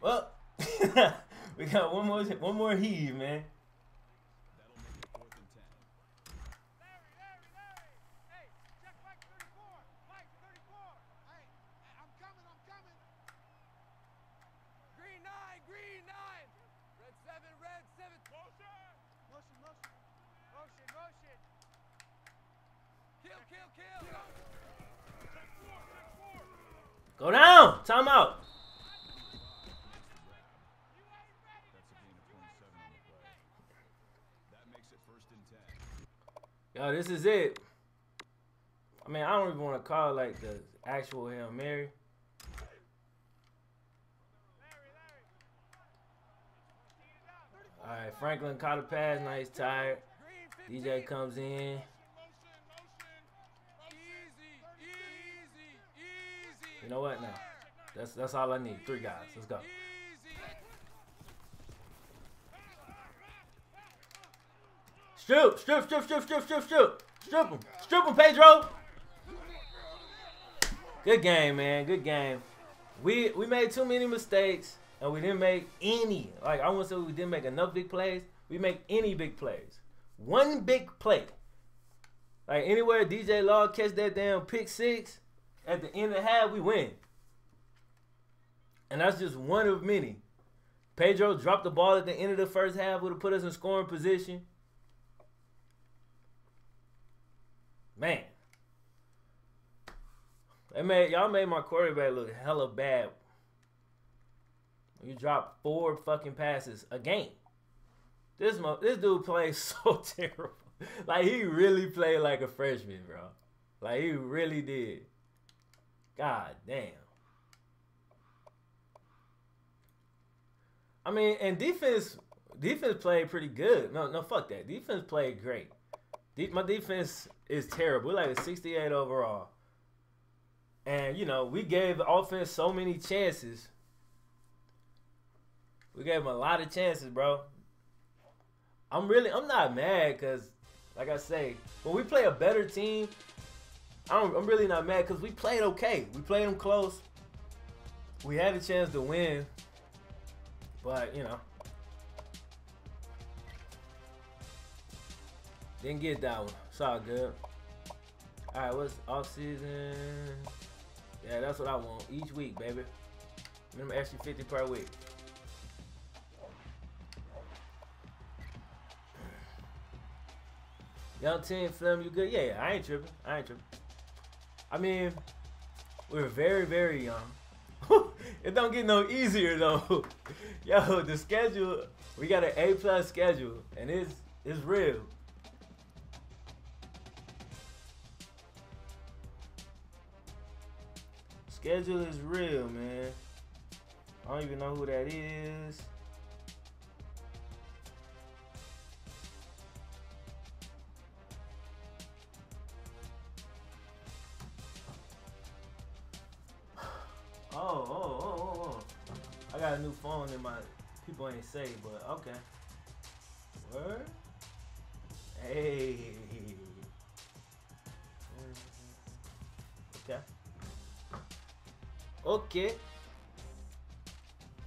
Well, we got one more one more heave, man. Go down. Time out. Yo, this is it. I mean, I don't even want to call like the actual Hail Mary. All right, Franklin caught a pass. Nice he's tired. DJ comes in. You know what? Now, that's that's all I need. Three guys. Let's go. Strip, strip, strip, strip, strip, strip, strip. Strip him. Strip him, Pedro. Good game, man. Good game. We we made too many mistakes and we didn't make any. Like I want to say we didn't make enough big plays. We make any big plays. One big play. Like anywhere DJ Law catch that damn pick six, at the end of the half, we win. And that's just one of many. Pedro dropped the ball at the end of the first half, would have put us in scoring position. Man. They made y'all made my quarterback look hella bad. You drop four fucking passes a game. This mo- this dude plays so terrible. like he really played like a freshman, bro. Like he really did. God damn. I mean, and defense defense played pretty good. No, no, fuck that. Defense played great. De- my defense is terrible. We're like a 68 overall. And, you know, we gave the offense so many chances. We gave them a lot of chances, bro. I'm really, I'm not mad because, like I say, when we play a better team, I'm, I'm really not mad because we played okay. We played them close. We had a chance to win. But, you know. Didn't get that one. It's all good. Alright, what's off season? Yeah, that's what I want. Each week, baby. Minimum extra 50 per week. Young team Flem, you good? Yeah, yeah, I ain't tripping. I ain't tripping. I mean, we're very, very young. it don't get no easier though. Yo, the schedule, we got an A plus schedule, and it's it's real. Schedule is real, man. I don't even know who that is. And my people ain't saved, but okay. Word? Hey. Okay. Okay.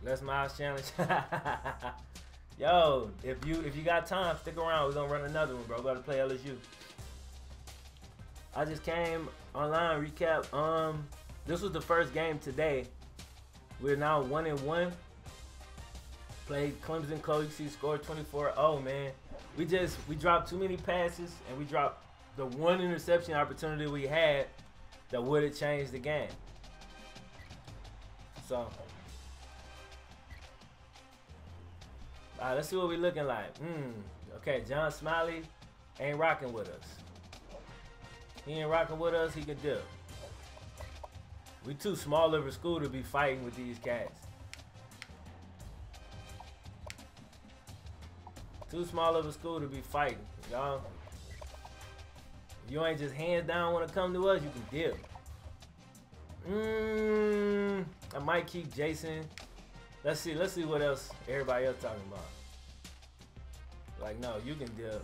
Let's Miles challenge. Yo, if you if you got time, stick around. We're gonna run another one, bro. We Gotta play LSU. I just came online recap. Um, this was the first game today. We're now one and one. Played Clemson Coach. scored 24-0, man. We just we dropped too many passes and we dropped the one interception opportunity we had that would have changed the game. So, all right, let's see what we looking like. Hmm. Okay, John Smiley ain't rocking with us. He ain't rocking with us. He can do. We too small of a school to be fighting with these cats. Too small of a school to be fighting, y'all. You ain't just hands down when it come to us, you can dip. Mmm. I might keep Jason. Let's see. Let's see what else everybody else talking about. Like, no, you can dip.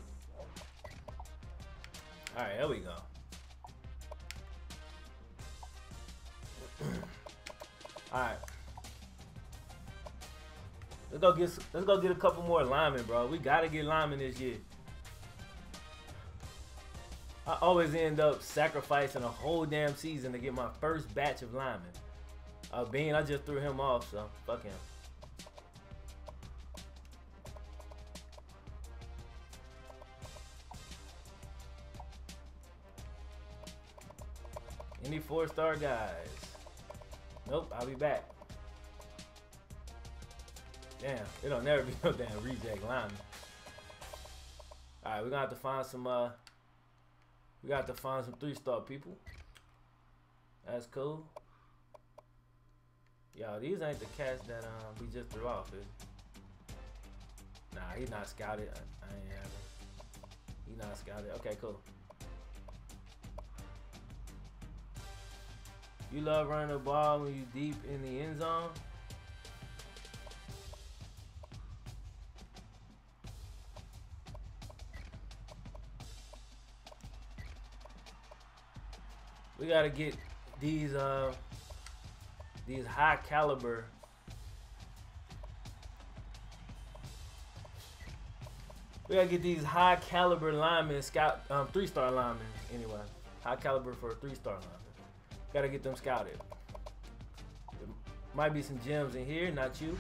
All right, here we go. All right. Let's go get let's go get a couple more linemen, bro. We gotta get linemen this year. I always end up sacrificing a whole damn season to get my first batch of linemen. Uh, Bean, I just threw him off, so fuck him. Any four-star guys? Nope, I'll be back. Damn, it'll never be no damn reject lineman. Alright, we're gonna have to find some uh we got to find some three star people. That's cool. Yo, these ain't the cats that um we just threw off, is Nah, he's not scouted. I, I ain't. He not scouted. Okay, cool. You love running the ball when you deep in the end zone. We gotta get these uh these high caliber. We gotta get these high caliber linemen scout um three star linemen anyway. High caliber for a three star lineman. Gotta get them scouted. Might be some gems in here not you.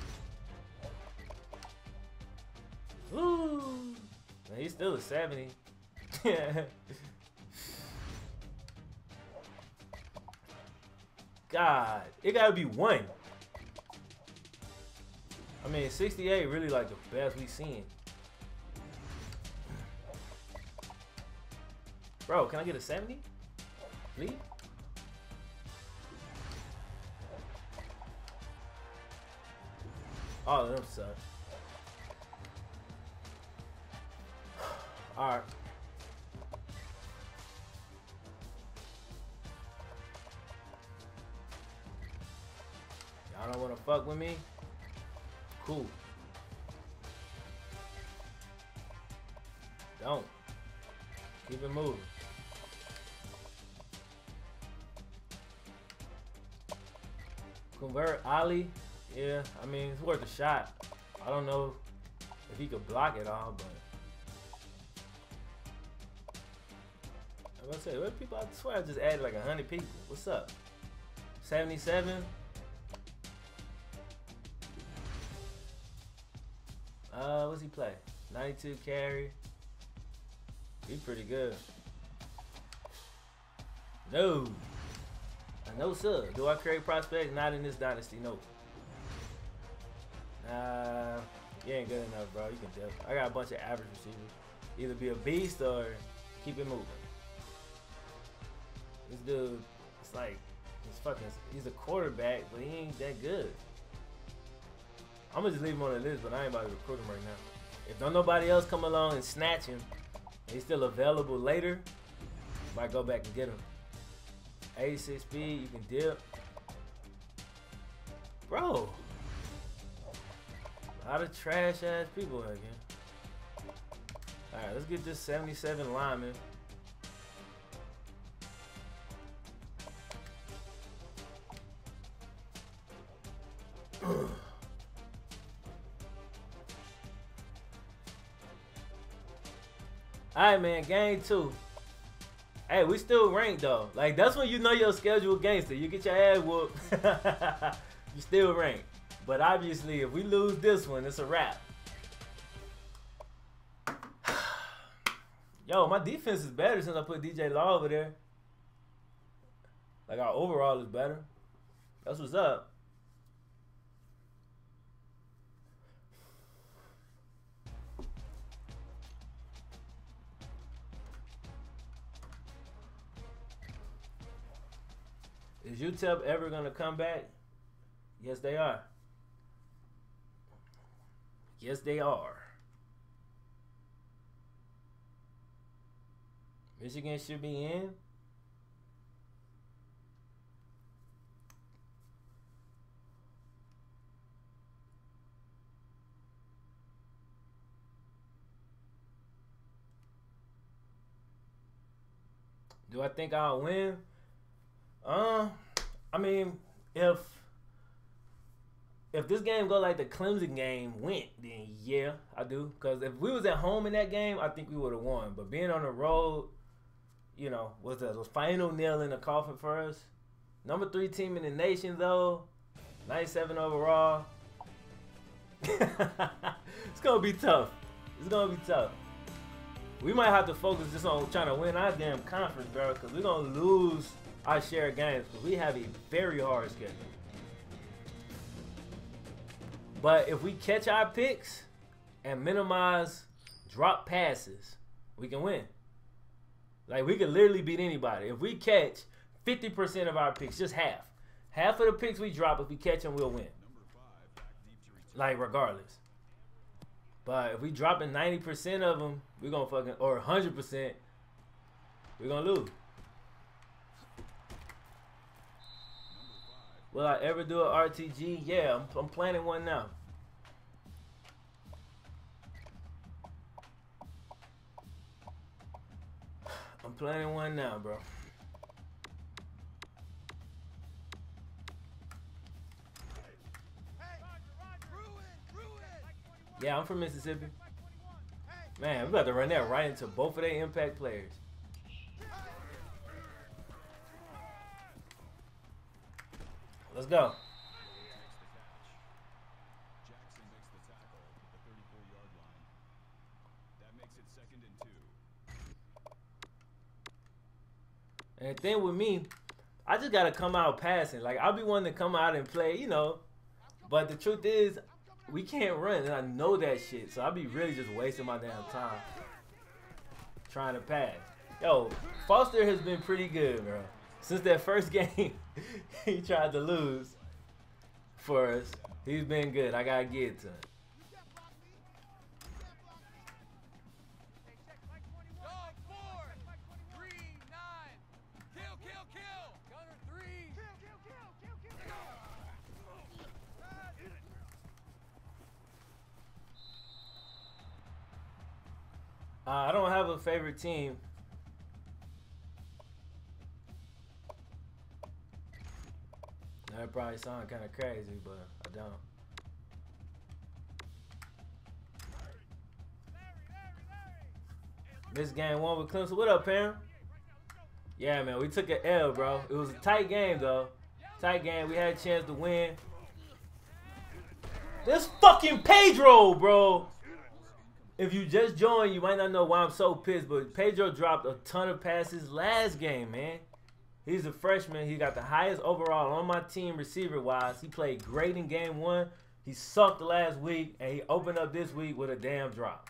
Ooh, Man, he's still a 70 God, it gotta be one. I mean, 68 really like the best we seen. Bro, can I get a 70? Please? All of them suck. Alright. Don't want to fuck with me? Cool. Don't. Keep it moving. Convert Ali. Yeah, I mean, it's worth a shot. I don't know if he could block it all, but. I'm gonna say, what people? I swear I just added like 100 people. What's up? 77? Uh, what's he play? 92 carry. He's pretty good. No. No, sir. Do I create prospects? Not in this dynasty. No. Nah, you ain't good enough, bro. You can dip. I got a bunch of average receivers. Either be a beast or keep it moving. This dude, it's like He's fucking. He's a quarterback, but he ain't that good. I'm gonna just leave him on the list, but I ain't about to recruit him right now. If don't nobody else come along and snatch him, he's still available later, might go back and get him. 86 speed, you can dip. Bro. A lot of trash ass people again. Alright, let's get this 77 lineman. Alright, man, game two. Hey, we still ranked though. Like that's when you know your schedule gangster. You get your ass whooped. you still ranked. But obviously, if we lose this one, it's a wrap. Yo, my defense is better since I put DJ Law over there. Like our overall is better. That's what's up. Is UTEP ever gonna come back? Yes, they are. Yes, they are. Michigan should be in. Do I think I'll win? Uh, I mean, if if this game go like the Clemson game went, then yeah, I do. Cause if we was at home in that game, I think we would have won. But being on the road, you know, was the final nail in the coffin for us. Number three team in the nation though, 97 overall. it's gonna be tough. It's gonna be tough. We might have to focus just on trying to win our damn conference, bro, because we're gonna lose our share games because we have a very hard schedule. But if we catch our picks and minimize drop passes, we can win. Like we could literally beat anybody. If we catch 50% of our picks, just half. Half of the picks we drop, if we catch them, we'll win. Like regardless. But if we dropping 90% of them, we're gonna fucking or 100%, we're gonna lose. Will I ever do an RTG? Yeah, I'm, I'm planning one now. I'm planning one now, bro. Yeah, I'm from Mississippi. Man, we about to run that right into both of their impact players. Let's go. And the thing with me, I just gotta come out passing. Like I'll be wanting to come out and play, you know. But the truth is, we can't run, and I know that shit. So I'll be really just wasting my damn time trying to pass. Yo, Foster has been pretty good, bro. Since that first game, he tried to lose for us. He's been good. I gotta get to him. Uh, I don't have a favorite team. That probably sound kind of crazy, but I don't. This game one with Clemson. What up, Pam? Yeah, man, we took an L, bro. It was a tight game, though. Tight game. We had a chance to win. This fucking Pedro, bro. If you just joined, you might not know why I'm so pissed, but Pedro dropped a ton of passes last game, man. He's a freshman. He got the highest overall on my team receiver wise. He played great in game one. He sucked last week, and he opened up this week with a damn drop.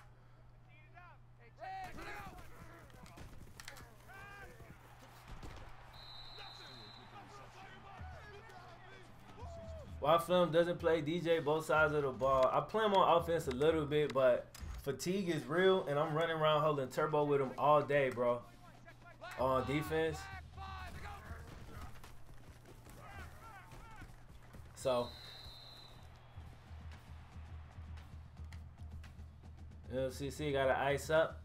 Why Flem doesn't play DJ both sides of the ball. I play him on offense a little bit, but fatigue is real, and I'm running around holding turbo with him all day, bro. On defense. So. LCC got to ice up.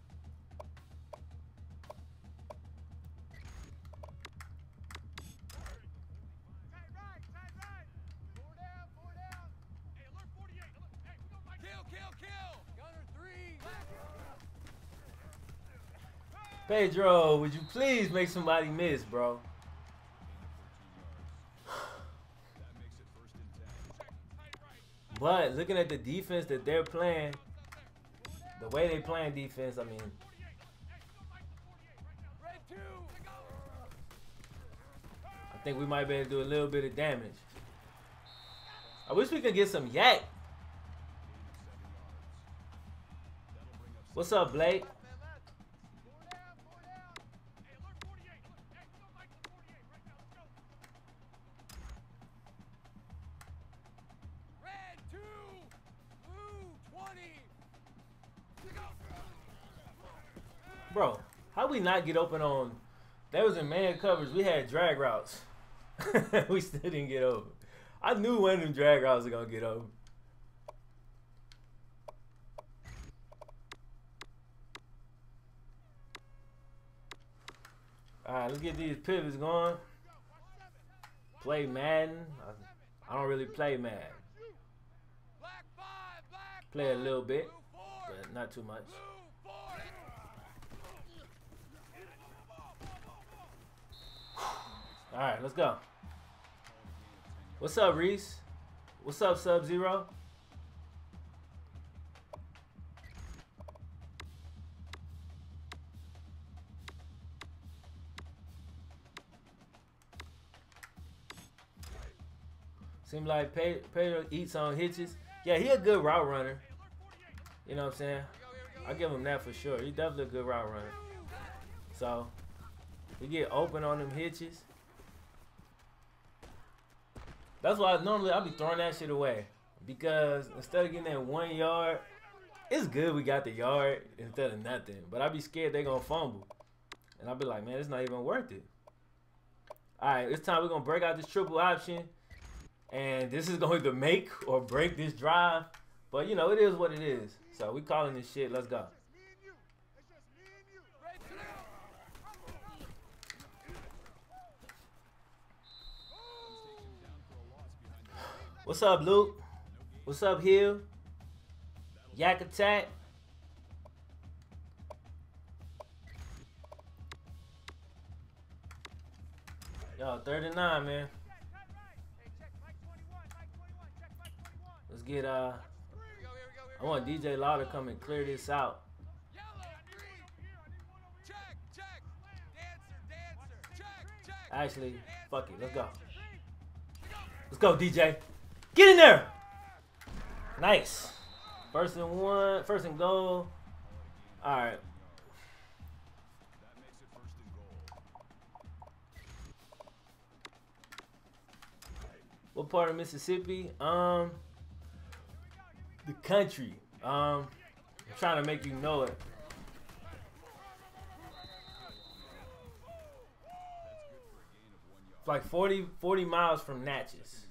Pedro, would you please make somebody miss, bro? But looking at the defense that they're playing, the way they playing defense, I mean. I think we might be able to do a little bit of damage. I wish we could get some YAC. What's up, Blake? We not get open on? That was in man covers. We had drag routes. we still didn't get over. I knew when them drag routes were gonna get over. All right, let's get these pivots going. Play Madden. I, I don't really play Madden. Play a little bit, but not too much. All right, let's go. What's up, Reese? What's up, Sub Zero? Seem like Pedro eats on hitches. Yeah, he a good route runner. You know what I'm saying? I give him that for sure. He definitely a good route runner. So, he get open on them hitches. That's why normally I'll be throwing that shit away. Because instead of getting that one yard, it's good we got the yard instead of nothing. But I'd be scared they gonna fumble. And I'll be like, man, it's not even worth it. Alright, this time we're gonna break out this triple option. And this is going to make or break this drive. But you know, it is what it is. So we calling this shit. Let's go. What's up, Luke? What's up, Hill? Yak Attack? Yo, 39, man. Let's get, uh, I want DJ Law to come and clear this out. Actually, fuck it. Let's go. Let's go, DJ. Get in there. Nice. First and one, first and goal. All right. What part of Mississippi? Um, the country. Um, I'm trying to make you know it. It's like 40, 40 miles from Natchez.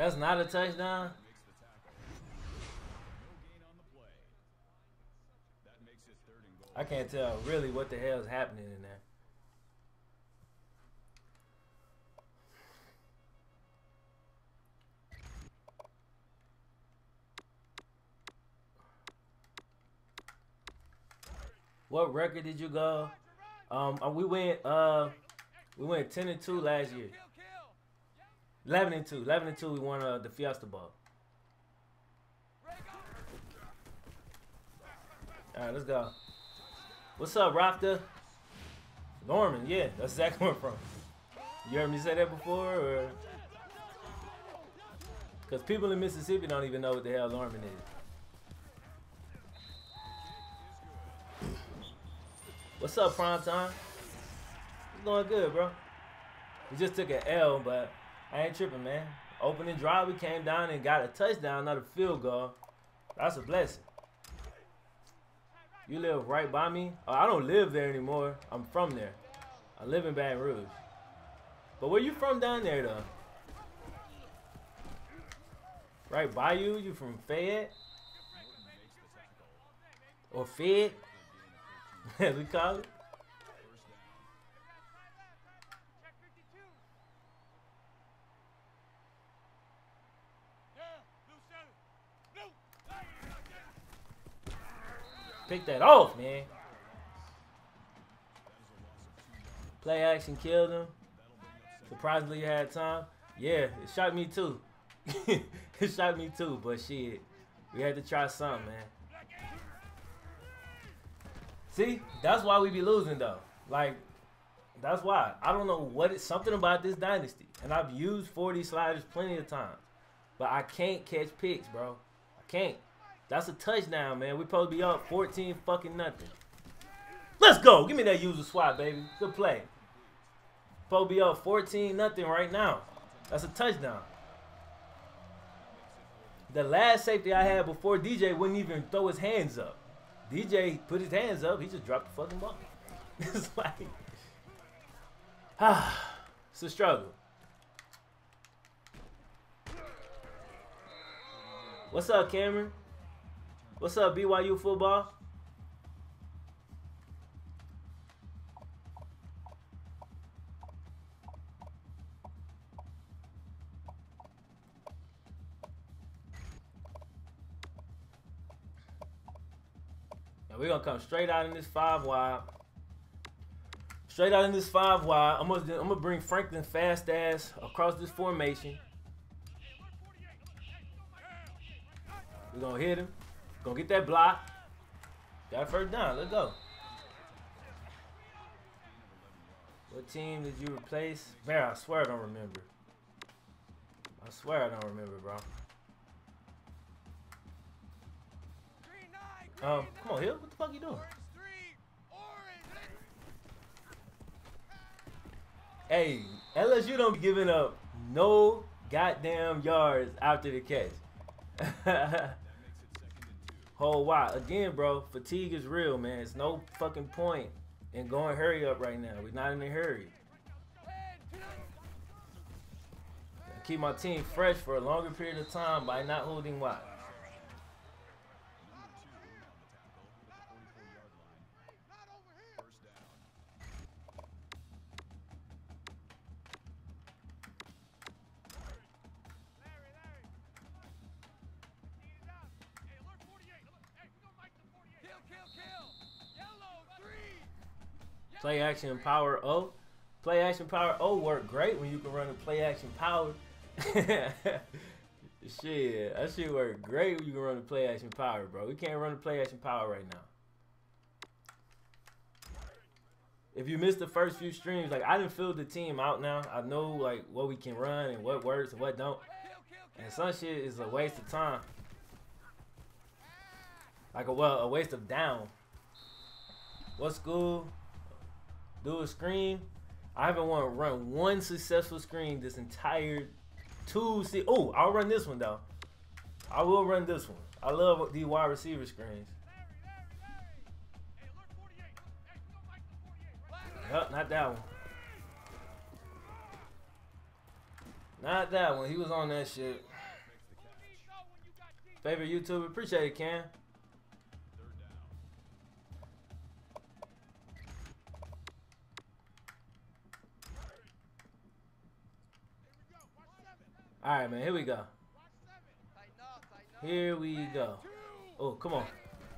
That's not a touchdown. I can't tell really what the hell is happening in there. What record did you go? Um, uh, we went uh, we went ten and two last year. 11 and 2. 11 and 2, we won uh, the Fiesta Bowl. All right, let's go. What's up, Rafta? Norman, yeah, that's exactly where I'm from. You heard me say that before, or? Because people in Mississippi don't even know what the hell Norman is. What's up, Prime Time? It's going good, bro. We just took an L, but I ain't tripping, man. Opening drive, we came down and got a touchdown, not a field goal. That's a blessing. You live right by me? Oh, I don't live there anymore. I'm from there. I live in Baton Rouge. But where you from down there, though? Right by you? You from Fayette? Or Fed? As we call it? Pick that off, man. Play action killed him. Surprisingly, had time. Yeah, it shot me too. it shot me too, but shit, we had to try something, man. See, that's why we be losing though. Like, that's why. I don't know what it's something about this dynasty. And I've used 40 sliders plenty of times. But I can't catch picks, bro. I can't. That's a touchdown, man. We supposed to be up 14 fucking nothing. Let's go. Give me that user swap, baby. Good play. Supposed to be up 14 nothing right now. That's a touchdown. The last safety I had before DJ wouldn't even throw his hands up. DJ put his hands up. He just dropped the fucking ball. it's like, ah, it's a struggle. What's up, Cameron? What's up, BYU football? Now we're gonna come straight out in this five wide. Straight out in this five wide. I'm gonna I'm gonna bring Franklin fast ass across this formation. We're gonna hit him. Gonna get that block. Got first down. Let's go. What team did you replace? Man, I swear I don't remember. I swear I don't remember, bro. Um, come on, Hill. What the fuck you doing? Hey, LSU don't be giving up no goddamn yards after the catch. whole why. Again, bro, fatigue is real, man. It's no fucking point in going hurry up right now. We're not in a hurry. Keep my team fresh for a longer period of time by not holding wide. Play action power O. Play action power O work great when you can run a play action power. shit, that shit work great when you can run a play action power, bro. We can't run a play action power right now. If you missed the first few streams, like I didn't fill the team out now. I know like what we can run and what works and what don't. And some shit is a waste of time. Like a well, a waste of down. What school? Do a screen. I haven't want to run one successful screen this entire two. See, oh, I'll run this one though. I will run this one. I love the wide receiver screens. Yep, not that one. Not that one. He was on that shit. Favorite YouTuber? Appreciate it, Cam. All right, man. Here we go. Here we go. Oh, come on.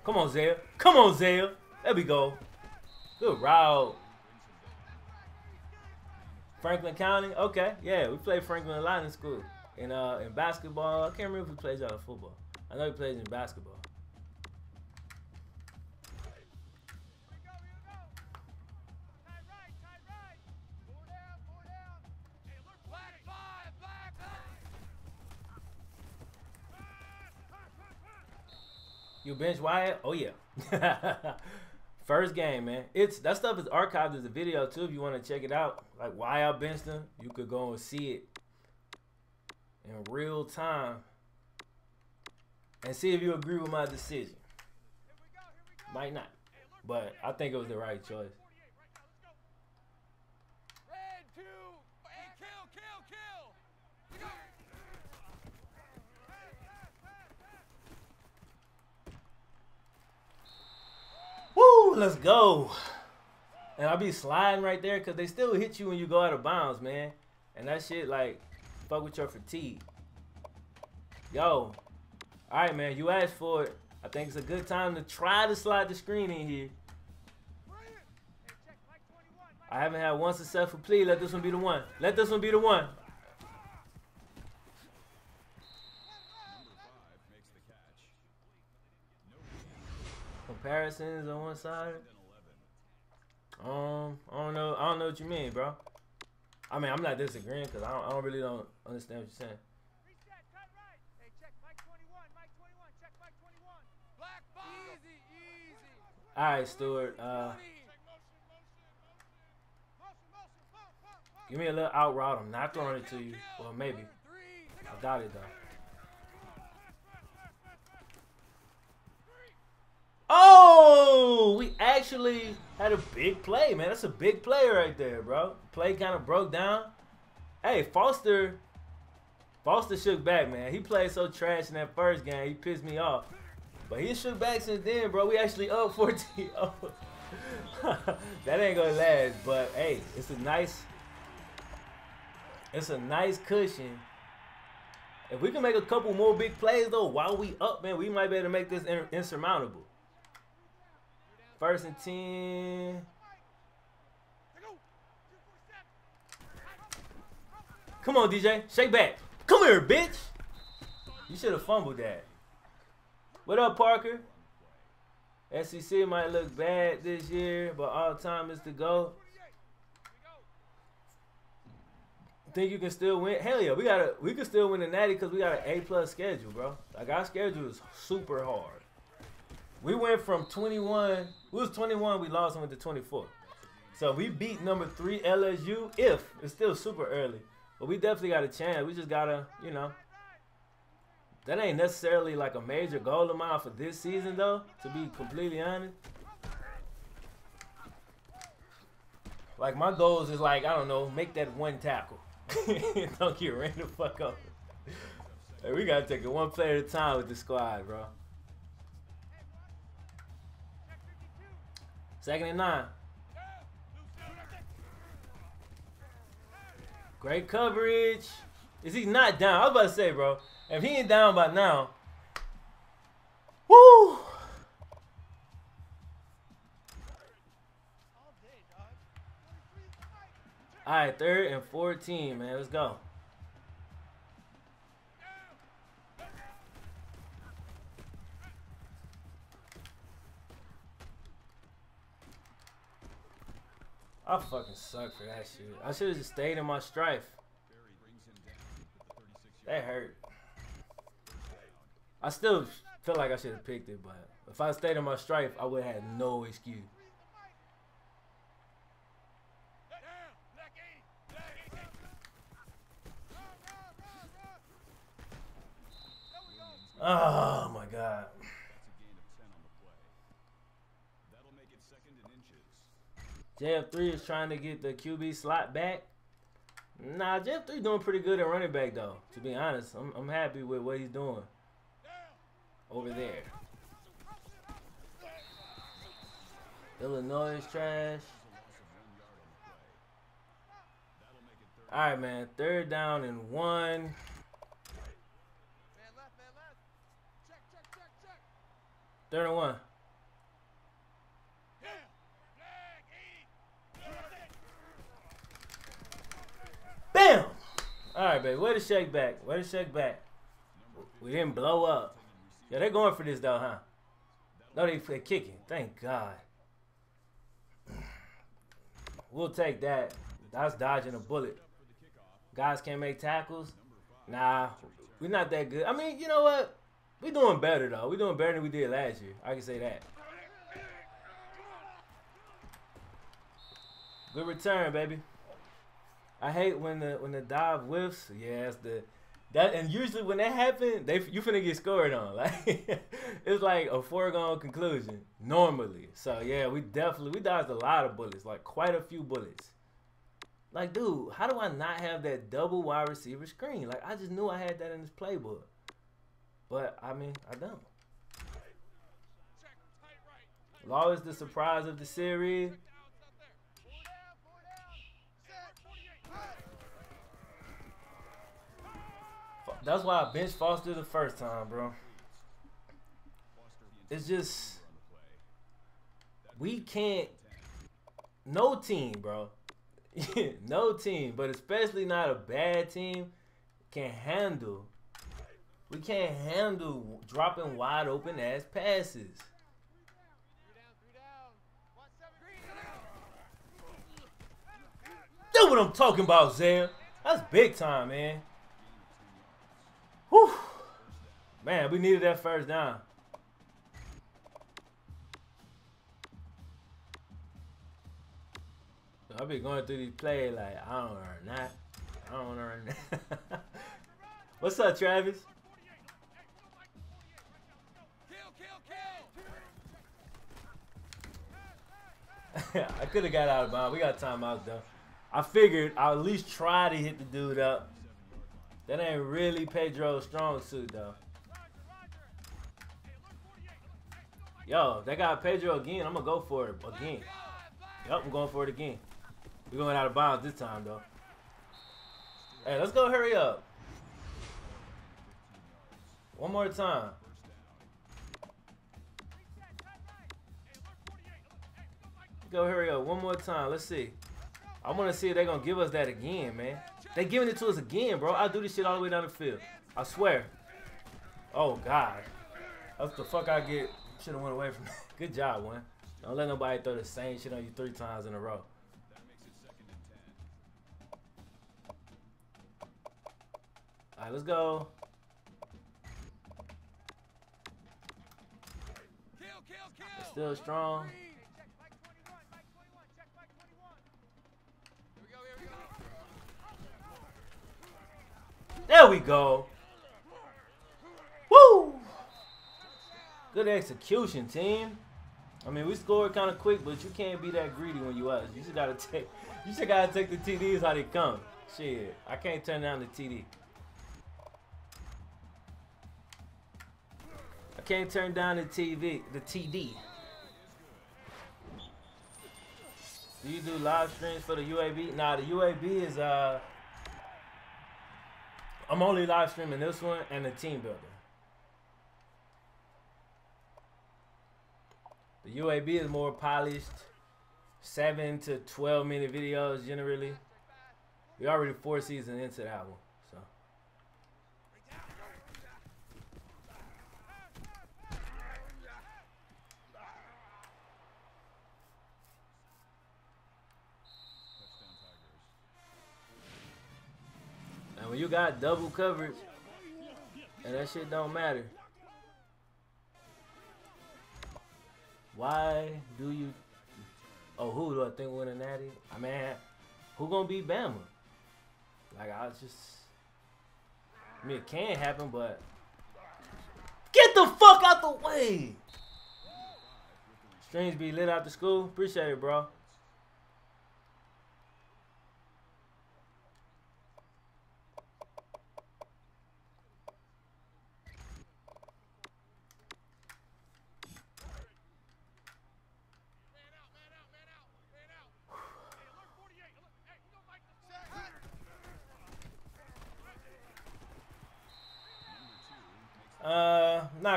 Come on, Zaya. Come on, Zaya. There we go. Good route. Franklin County. Okay, yeah, we played Franklin a lot in school. In uh, in basketball, I can't remember if we played y'all in football. I know he plays in basketball. You bench Wyatt? Oh yeah. First game, man. It's that stuff is archived as a video too. If you want to check it out, like why I benched him, you could go and see it in real time and see if you agree with my decision. Might not, but I think it was the right choice. Let's go. And I'll be sliding right there because they still hit you when you go out of bounds, man. And that shit, like, fuck with your fatigue. Yo. All right, man. You asked for it. I think it's a good time to try to slide the screen in here. I haven't had one successful plea. Let this one be the one. Let this one be the one. Comparisons on one side. Um, I don't know. I don't know what you mean, bro. I mean, I'm not disagreeing because I don't, I don't really don't understand what you're saying. All right, Stewart. Uh, give me a little out route. I'm not throwing it to you. Well, maybe. I doubt it, though. Oh, we actually had a big play, man. That's a big play right there, bro. Play kind of broke down. Hey, Foster. Foster shook back, man. He played so trash in that first game. He pissed me off. But he shook back since then, bro. We actually up 14 oh. that ain't gonna last. But hey, it's a nice, it's a nice cushion. If we can make a couple more big plays though, while we up, man, we might be able to make this insurmountable. First and 10. Come on, DJ. Shake back. Come here, bitch. You should have fumbled that. What up, Parker? SEC might look bad this year, but all time is to go. Think you can still win? Hell yeah, we gotta we can still win the Natty because we got an A plus schedule, bro. Like our schedule is super hard. We went from 21, we was 21, we lost and went to 24. So we beat number three LSU. If it's still super early, but we definitely got a chance. We just gotta, you know, that ain't necessarily like a major goal of mine for this season, though, to be completely honest. Like, my goals is like, I don't know, make that one tackle. don't get ran the fuck up. Hey, we gotta take it one play at a time with the squad, bro. Second and nine. Great coverage. Is he not down? I was about to say, bro. If he ain't down by now, woo! All right, third and 14, man. Let's go. I fucking suck for that shit. I should have just stayed in my strife. That hurt. I still feel like I should have picked it, but if I stayed in my strife, I would have had no excuse. Oh my god. JF3 is trying to get the QB slot back. Nah, JF3 doing pretty good at running back though. To be honest, I'm, I'm happy with what he's doing over there. Illinois is trash. All right, man. Third down and one. Third and one. All right, baby. Where the shake back? Where the shake back? We didn't blow up. Yeah, they're going for this though, huh? No, they, they're kicking. Thank God. We'll take that. That's dodging a bullet. Guys can't make tackles. Nah, we're not that good. I mean, you know what? We're doing better though. We're doing better than we did last year. I can say that. Good return, baby. I hate when the when the dive whiffs. Yeah, it's the that and usually when that happens, they you finna get scored on. Like it's like a foregone conclusion normally. So yeah, we definitely we dodged a lot of bullets, like quite a few bullets. Like, dude, how do I not have that double wide receiver screen? Like, I just knew I had that in this playbook. But, I mean, I don't. Law is the surprise of the series. That's why I benched Foster the first time, bro. It's just we can't. No team, bro. no team, but especially not a bad team, can handle. We can't handle dropping wide open ass passes. That's what I'm talking about, Zay. That's big time, man. Whew. Man, we needed that first down. I've been going through these plays like I don't earn that. I don't earn that. What's up, Travis? I could have got out of bounds. We got timeouts though. I figured I'll at least try to hit the dude up. That ain't really Pedro's strong suit though. Yo, they got Pedro again. I'm gonna go for it again. Yep, I'm going for it again. We're going out of bounds this time though. Hey, let's go hurry up. One more time. Go hurry up one more time. Let's see. I want to see if they're going to give us that again, man. They giving it to us again, bro. I'll do this shit all the way down the field. I swear. Oh, God. That's the fuck I get. Should have went away from that. Good job, one. Don't let nobody throw the same shit on you three times in a row. All right, let's go. still strong. There we go. Woo! Good execution, team. I mean, we scored kind of quick, but you can't be that greedy when you us. You just gotta take, you just gotta take the TDs how they come. Shit, I can't turn down the TD. I can't turn down the TV, the TD. Do you do live streams for the UAB? Nah, the UAB is uh I'm only live streaming this one and the team builder. The UAB is more polished. Seven to twelve minute videos generally. We already four seasons into that one. When you got double coverage and that shit don't matter. Why do you? Oh, who do I think win a natty? I mean, who gonna beat Bama? Like I just, I mean, it can happen, but get the fuck out the way. Strings be lit out the school. Appreciate it, bro.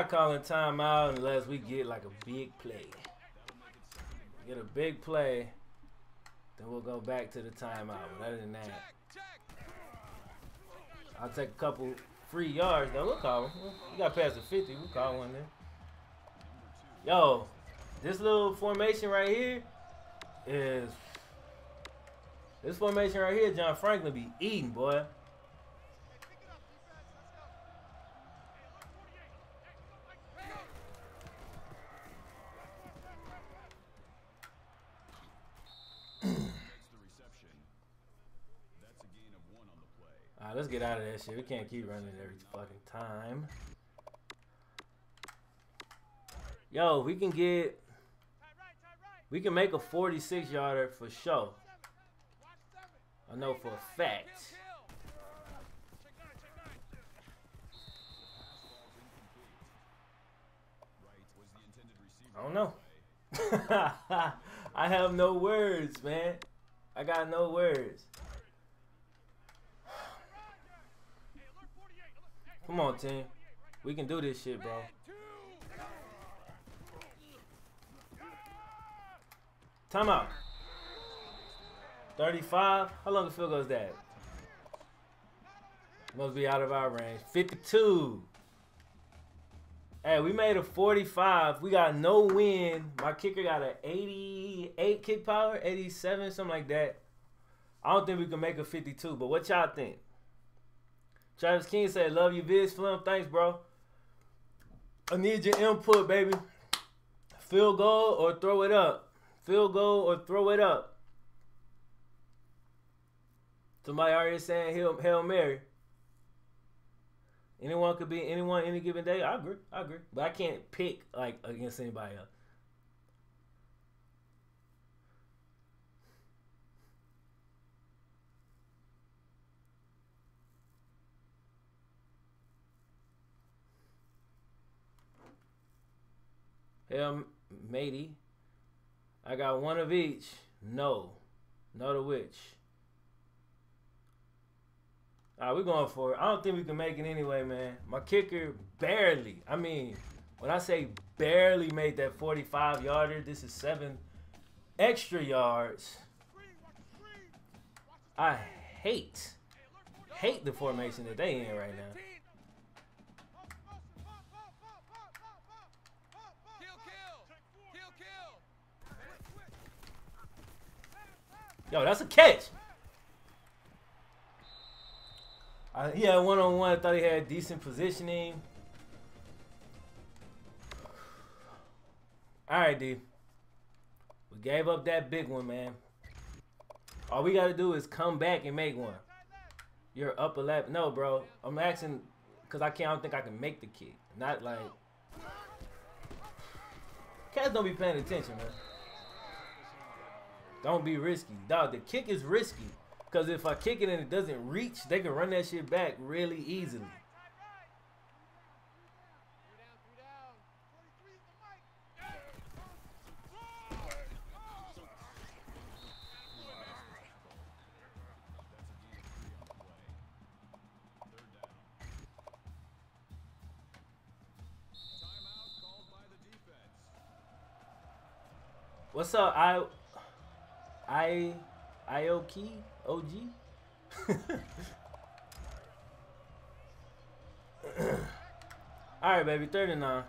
Calling timeout unless we get like a big play. Get a big play, then we'll go back to the timeout. But other than that, I'll take a couple free yards though. We'll call them. Got past the 50. We'll call one then. Yo, this little formation right here is this formation right here. John Franklin be eating, boy. Alright, let's get out of that shit. We can't keep running every fucking time. Yo, we can get... We can make a 46 yarder for sure. I know for a fact. I don't know. I have no words, man. I got no words. Come on, team. We can do this shit, bro. Time out. 35. How long a field goes that? Must be out of our range. 52. Hey, we made a 45. We got no win. My kicker got an 88 kick power, 87, something like that. I don't think we can make a 52, but what y'all think? Travis King said, love you, Viz Slim. Thanks, bro. I need your input, baby. Field goal or throw it up. Field goal or throw it up. Somebody already saying Hail, Hail Mary. Anyone could be anyone any given day. I agree. I agree. But I can't pick like against anybody else. Hell, matey. I got one of each. No. No to which. All right, we're going for it. I don't think we can make it anyway, man. My kicker barely. I mean, when I say barely made that 45 yarder, this is seven extra yards. I hate, hate the formation that they in right now. Yo, that's a catch. Uh, he had one on one. I thought he had decent positioning. All right, D. We gave up that big one, man. All we got to do is come back and make one. You're up 11. No, bro. I'm asking because I can't I don't think I can make the kick. Not like. Cats don't be paying attention, man. Don't be risky. Dog, the kick is risky. Because if I kick it and it doesn't reach, they can run that shit back really easily. What's up? I I Ioki OG. All right, baby, 39.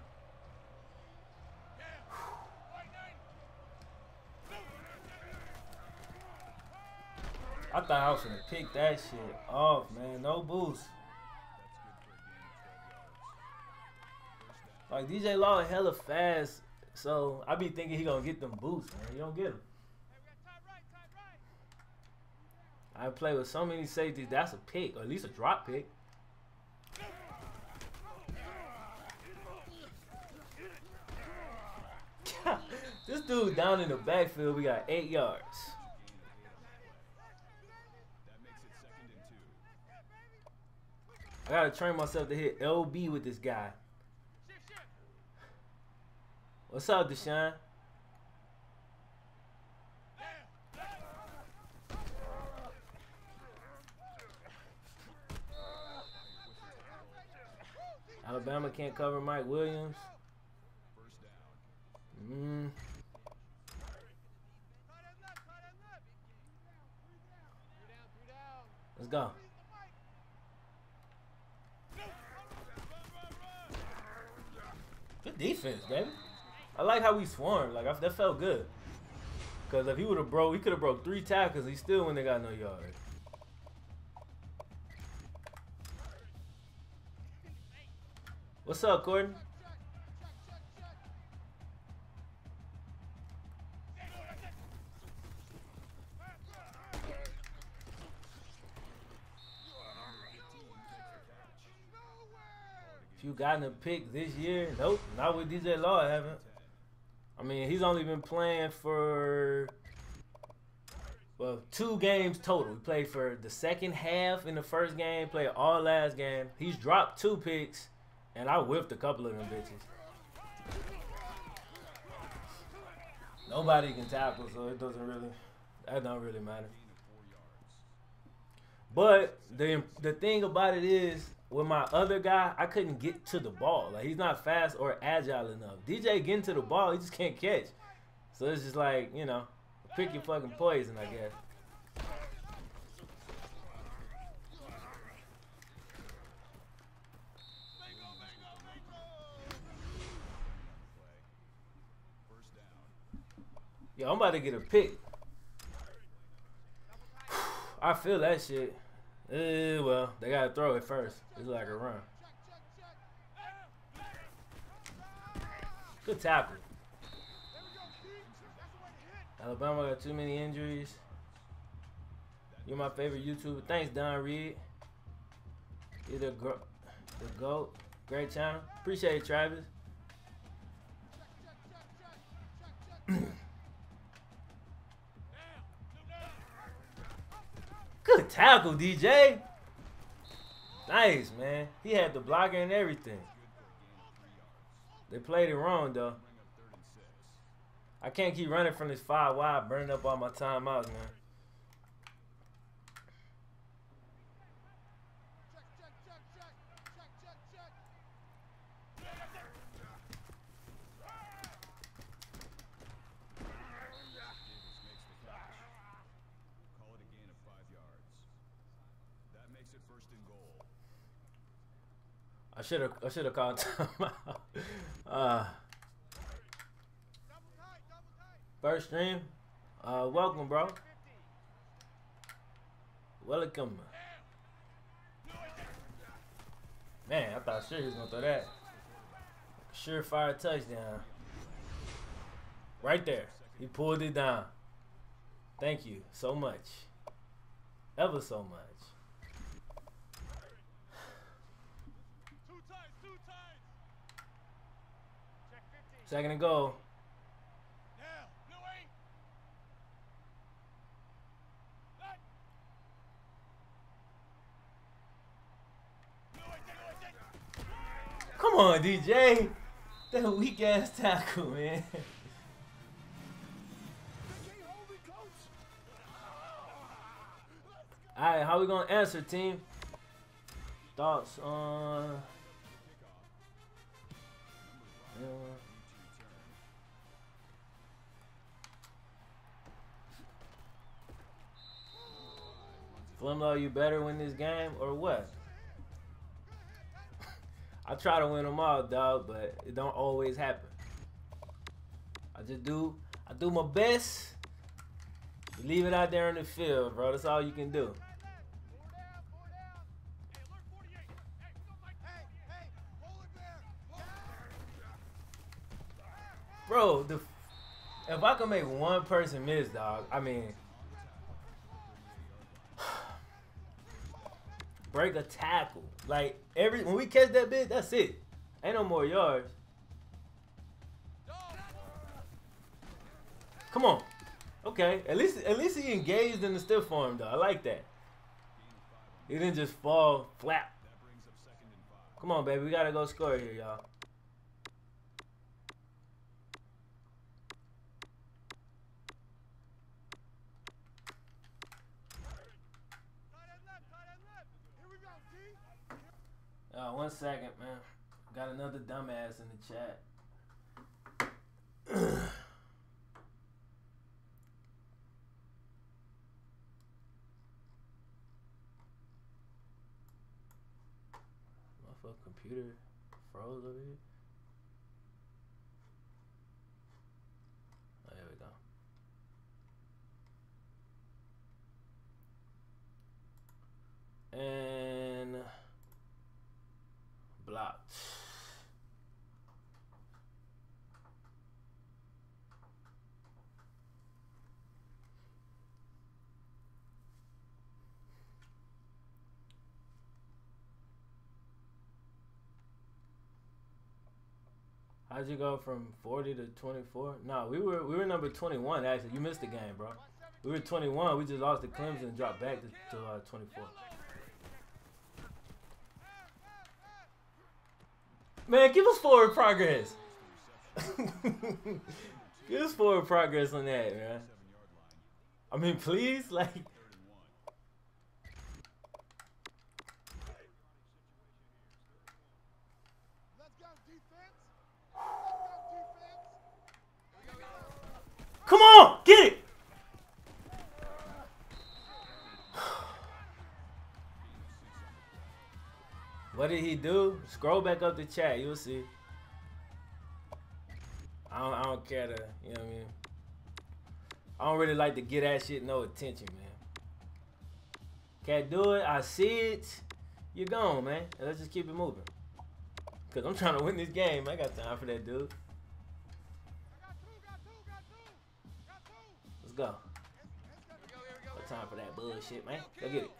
I thought I was gonna pick that shit off, man. No boost. Like DJ Law hella fast, so I be thinking he gonna get them boosts, man. He don't get them. I play with so many safeties. That's a pick, or at least a drop pick. this dude down in the backfield, we got eight yards. I gotta train myself to hit LB with this guy. What's up, Deshaun? Alabama can't cover Mike Williams. Mm. Let's go. Good defense, baby. I like how we swarmed. Like I, that felt good. Cause if he would have broke, he could have broke three tackles. He still wouldn't have got no yards. What's up, Gordon? If you gotten a pick this year, nope, not with DJ Law, I haven't. I mean, he's only been playing for well, two games total. He played for the second half in the first game, played all last game. He's dropped two picks and I whipped a couple of them bitches. Nobody can tackle, so it doesn't really that don't really matter. But the the thing about it is, with my other guy, I couldn't get to the ball. Like he's not fast or agile enough. DJ getting to the ball, he just can't catch. So it's just like you know, pick your fucking poison, I guess. I'm about to get a pick. I feel that shit. Uh, well, they gotta throw it first. It's like a run. Good tackle. Alabama got too many injuries. You're my favorite YouTuber. Thanks, Don Reed. You're the, the GOAT. Great channel. Appreciate it, Travis. Tackle, DJ. Nice, man. He had the blocker and everything. They played it wrong, though. I can't keep running from this five wide, burning up all my timeouts, man. Should have I should have called timeout. uh, first stream. Uh, welcome, bro. Welcome. Man, I thought sure he was gonna throw that. Surefire touchdown. Right there. He pulled it down. Thank you so much. Ever so much. Second and goal. Come on, DJ. That weak ass tackle, man. Alright, how we gonna answer, team? Thoughts on... FlemLo, you better win this game or what? I try to win them all, dog, but it don't always happen. I just do, I do my best. leave it out there in the field, bro. That's all you can do. Bro, the if I can make one person miss, dog, I mean, break a tackle. Like every when we catch that bit, that's it. Ain't no more yards. Come on. Okay. At least at least he engaged in the stiff arm though. I like that. He didn't just fall flat. Come on, baby. We gotta go score here, y'all. Uh, one second, man. Got another dumbass in the chat. My computer froze over here. Oh, there we go. And blocked. How'd you go from 40 to 24? No, we were we were number 21 actually. You missed the game, bro. We were 21. We just lost to Clemson and dropped back to, to uh, 24. Man, give us forward progress. give us forward progress on that, man. I mean, please, like. Come on, get it. What did he do? Scroll back up the chat. You'll see. I don't, I don't care to, you know what I mean? I don't really like to get that shit no attention, man. Can't do it. I see it. You're gone, man. Let's just keep it moving. Because I'm trying to win this game. I got time for that, dude. Go. No time for that bullshit, man. Go get it.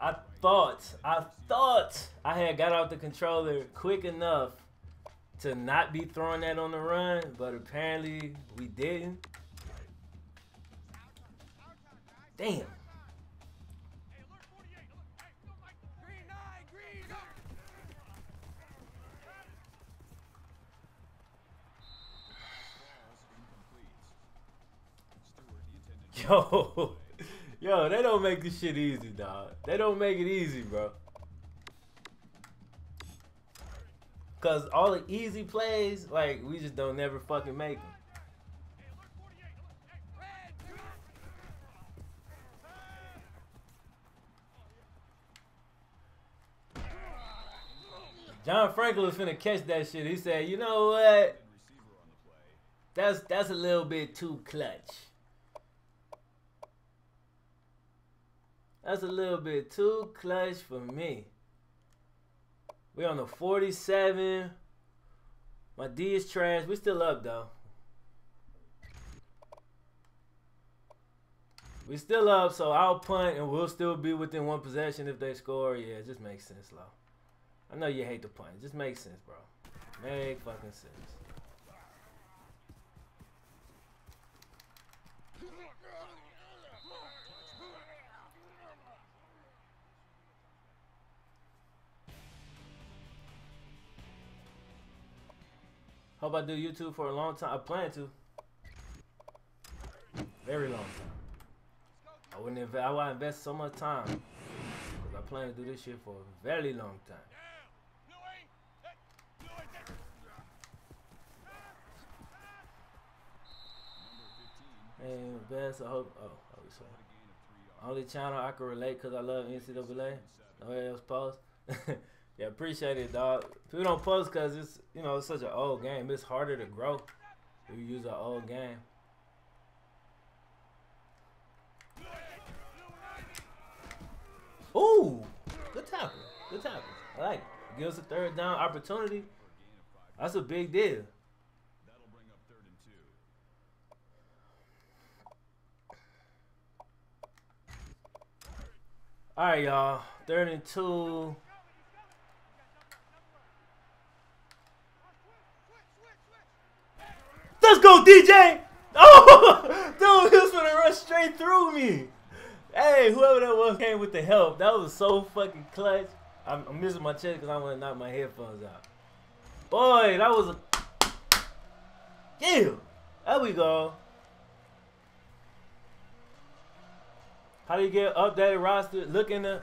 I thought, I thought I had got out the controller quick enough to not be throwing that on the run, but apparently we didn't. Damn. Yo. Yo, they don't make this shit easy, dog. They don't make it easy, bro. Cause all the easy plays, like we just don't never fucking make them. John Franklin was finna catch that shit. He said, "You know what? That's that's a little bit too clutch." That's a little bit too clutch for me. We on the 47. My D is trash. We still up though. We still up, so I'll punt and we'll still be within one possession if they score. Yeah, it just makes sense, Low. I know you hate the punt. It just makes sense, bro. Make fucking sense. Hope I do YouTube for a long time. I plan to. Very long time. I wouldn't invest. I would invest so much time because I plan to do this shit for a very long time. And best, I hope. Oh, sorry. Only channel I can relate because I love NCAA. Nobody else post. Yeah, appreciate it, dog. People don't post because it's you know it's such an old game. It's harder to grow if you use an old game. Ooh, good tackle. Good tackle. I like it. Give us a third down opportunity. That's a big deal. All right, y'all. Third and two. Let's go, DJ! Oh, dude, he was gonna run straight through me. Hey, whoever that was came with the help. That was so fucking clutch. I'm, I'm missing my chest because I want to knock my headphones out. Boy, that was a. Yeah, there we go. How do you get updated roster? Look in the,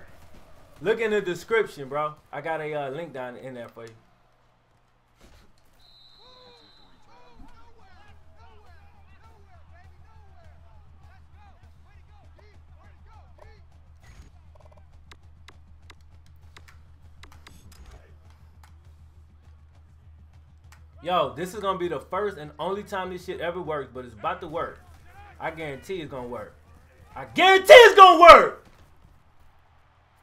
look in the description, bro. I got a uh, link down in there for you. Yo, this is gonna be the first and only time this shit ever works, but it's about to work. I guarantee it's gonna work. I guarantee it's gonna work.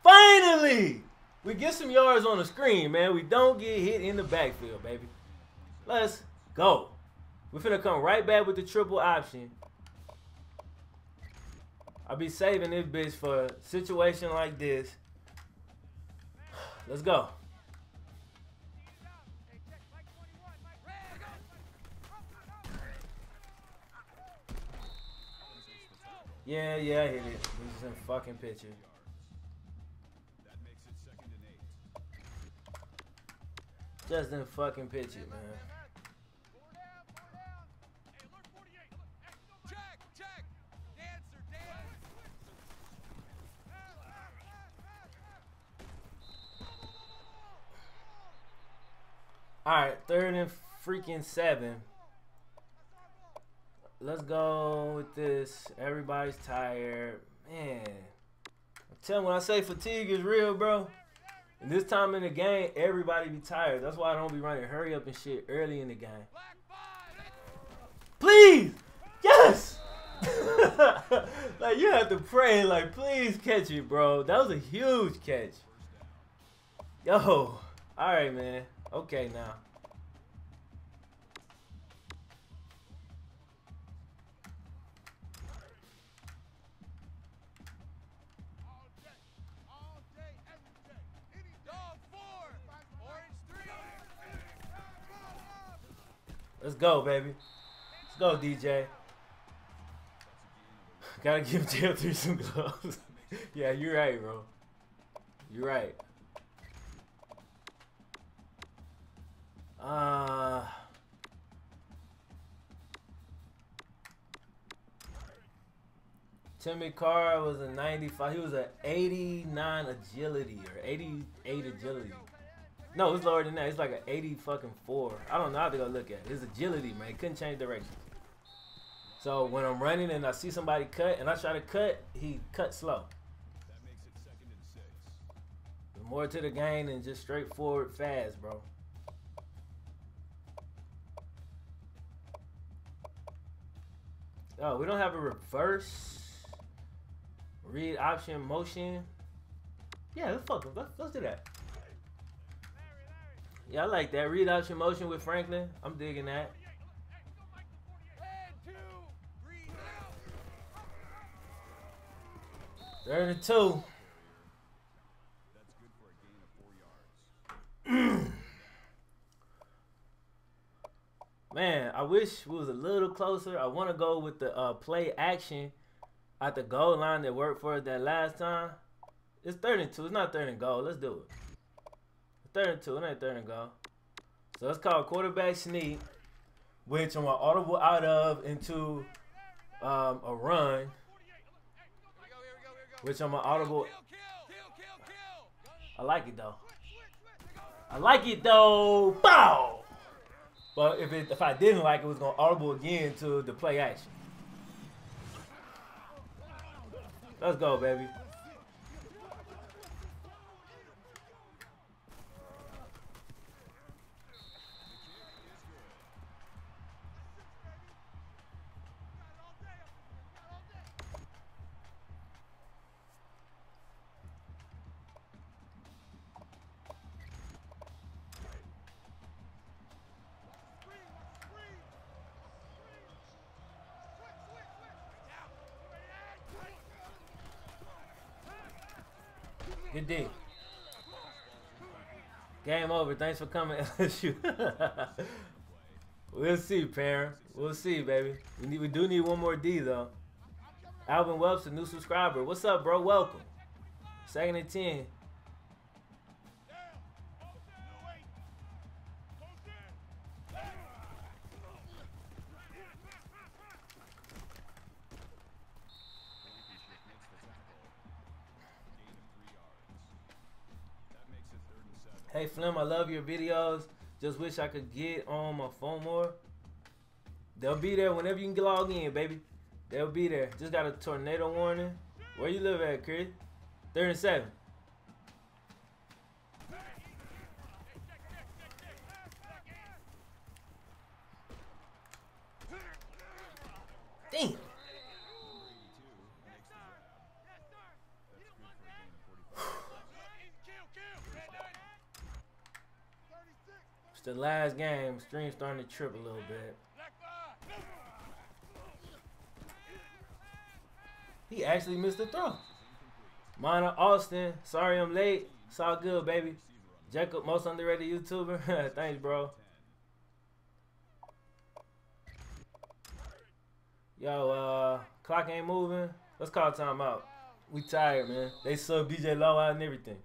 Finally, we get some yards on the screen, man. We don't get hit in the backfield, baby. Let's go. We're finna come right back with the triple option. I'll be saving this bitch for a situation like this. Let's go. Yeah, yeah, I hit it. This is in fucking picture. That makes it second and eight. Just in fucking picture, man. All right, third and freaking seven. Let's go with this. Everybody's tired, man. Telling you, when I say fatigue is real, bro. And this time in the game, everybody be tired. That's why I don't be running hurry up and shit early in the game. Please, yes. like you have to pray, like please catch it, bro. That was a huge catch. Yo, all right, man. Okay, now. Let's go, baby. Let's go, DJ. Gotta give Jail 3 some gloves. yeah, you're right, bro. You're right. Uh. Timmy Carr was a 95. He was an 89 agility or 88 agility. No, it's lower than that. It's like an 80 fucking four. I don't know. Have to go look at it. His agility, man. He couldn't change direction. So when I'm running and I see somebody cut and I try to cut, he cut slow. That makes it second and six. There's more to the game than just straightforward fast, bro. Oh, we don't have a reverse read option motion. Yeah, let's fuck. Let's, let's do that. Yeah, I like that. Read option motion with Franklin. I'm digging that. And two. Three out. Third and two. That's good for a gain of four yards. Man, I wish we was a little closer. I want to go with the uh, play action at the goal line that worked for us that last time. It's third and two. It's not third and goal. Let's do it. Third and two. It ain't third and goal. So it's called quarterback sneak, which I'm audible out of into um, a run, go, go, go. which I'm audible. I like it though. I like it though. Bow. But if it, if I didn't like it, it was gonna audible again to the play action. Let's go, baby. Over. Thanks for coming, LSU. we'll see, parent. We'll see, baby. We need. We do need one more D though. Alvin Webster, new subscriber. What's up, bro? Welcome. Second and ten. your videos. Just wish I could get on my phone more. They'll be there whenever you can log in, baby. They'll be there. Just got a tornado warning. Where you live at, Chris? 37. The last game. Stream starting to trip a little bit. He actually missed the throw. Minor Austin, sorry I'm late. It's all good, baby. Jacob, most underrated YouTuber. Thanks, bro. Yo, uh, clock ain't moving. Let's call timeout. We tired, man. They sub DJ Law out and everything.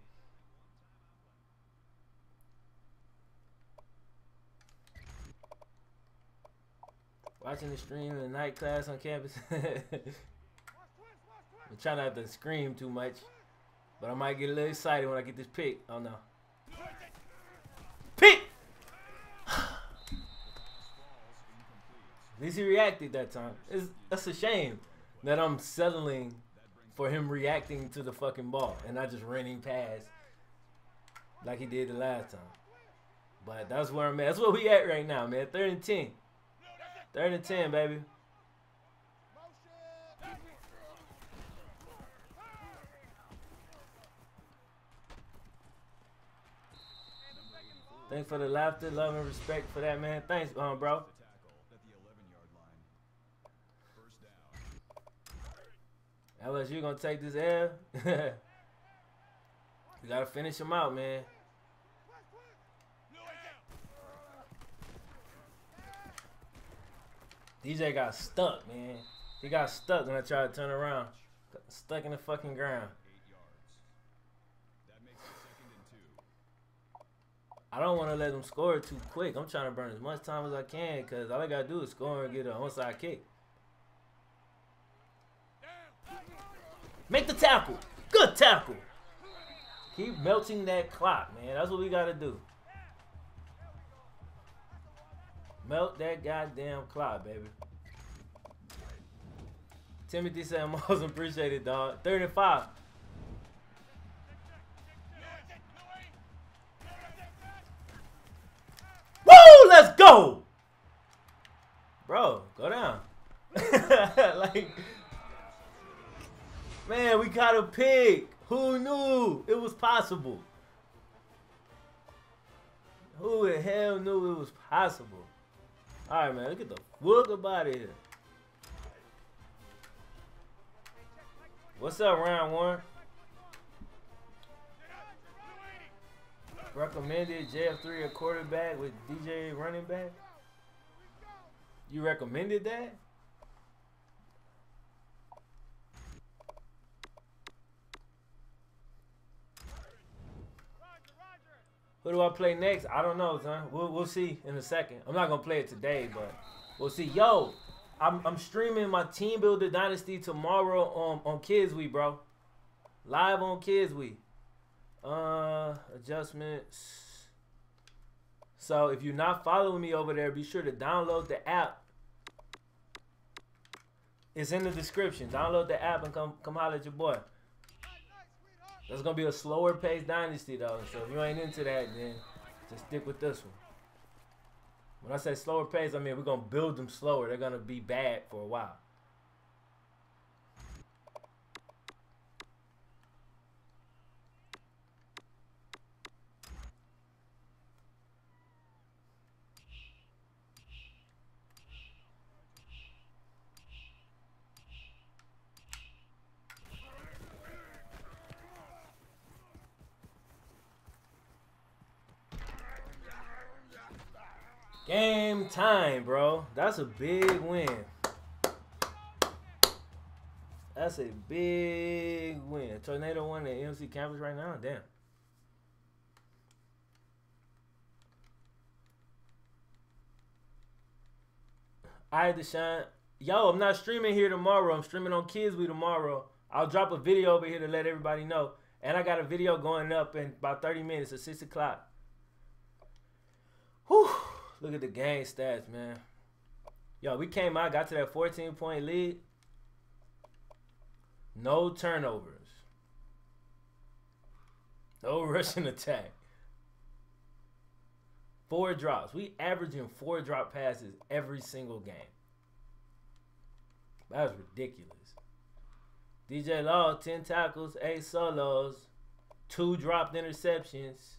Watching the stream in the night class on campus. I'm trying not to scream too much, but I might get a little excited when I get this pick. Oh no. Pick! At least he reacted that time. It's, that's a shame that I'm settling for him reacting to the fucking ball and not just running past like he did the last time. But that's where I'm at. That's where we at right now, man. Third and ten. Third and ten, baby. Thanks for the laughter, love, and respect for that, man. Thanks, um, bro. The tackle at the 11 yard line. First down. LSU gonna take this L. we gotta finish him out, man. DJ got stuck, man. He got stuck when I tried to turn around. Got stuck in the fucking ground. I don't want to let them score too quick. I'm trying to burn as much time as I can because all I gotta do is score and get an onside kick. Make the tackle. Good tackle. Keep melting that clock, man. That's what we gotta do. Melt that goddamn clock, baby. Timothy said, "Most appreciated, dog." Third and five. Woo! Let's go, bro. Go down. like, man, we got a pick. Who knew it was possible? Who the hell knew it was possible? All right, man. Look at the fuck up out of here. What's up, round one? Recommended JF3 a quarterback with DJ running back. You recommended that? Who do I play next? I don't know, son. We'll, we'll see in a second. I'm not gonna play it today, but we'll see. Yo, I'm, I'm streaming my Team Builder Dynasty tomorrow on on Kiswe, bro. Live on Kiswe. Uh, adjustments. So if you're not following me over there, be sure to download the app. It's in the description. Download the app and come come holler at your boy. That's gonna be a slower paced dynasty though. So if you ain't into that, then just stick with this one. When I say slower pace, I mean we're gonna build them slower. They're gonna be bad for a while. Game time, bro. That's a big win. That's a big win. Tornado won the MC campus right now. Damn. I Deshaun. Yo, I'm not streaming here tomorrow. I'm streaming on Kiswe tomorrow. I'll drop a video over here to let everybody know. And I got a video going up in about 30 minutes at 6 o'clock. Whew. Look at the game stats, man. Yo, we came out, got to that 14 point lead. No turnovers. No rushing attack. Four drops. We averaging four drop passes every single game. That was ridiculous. DJ Law, 10 tackles, 8 solos, 2 dropped interceptions.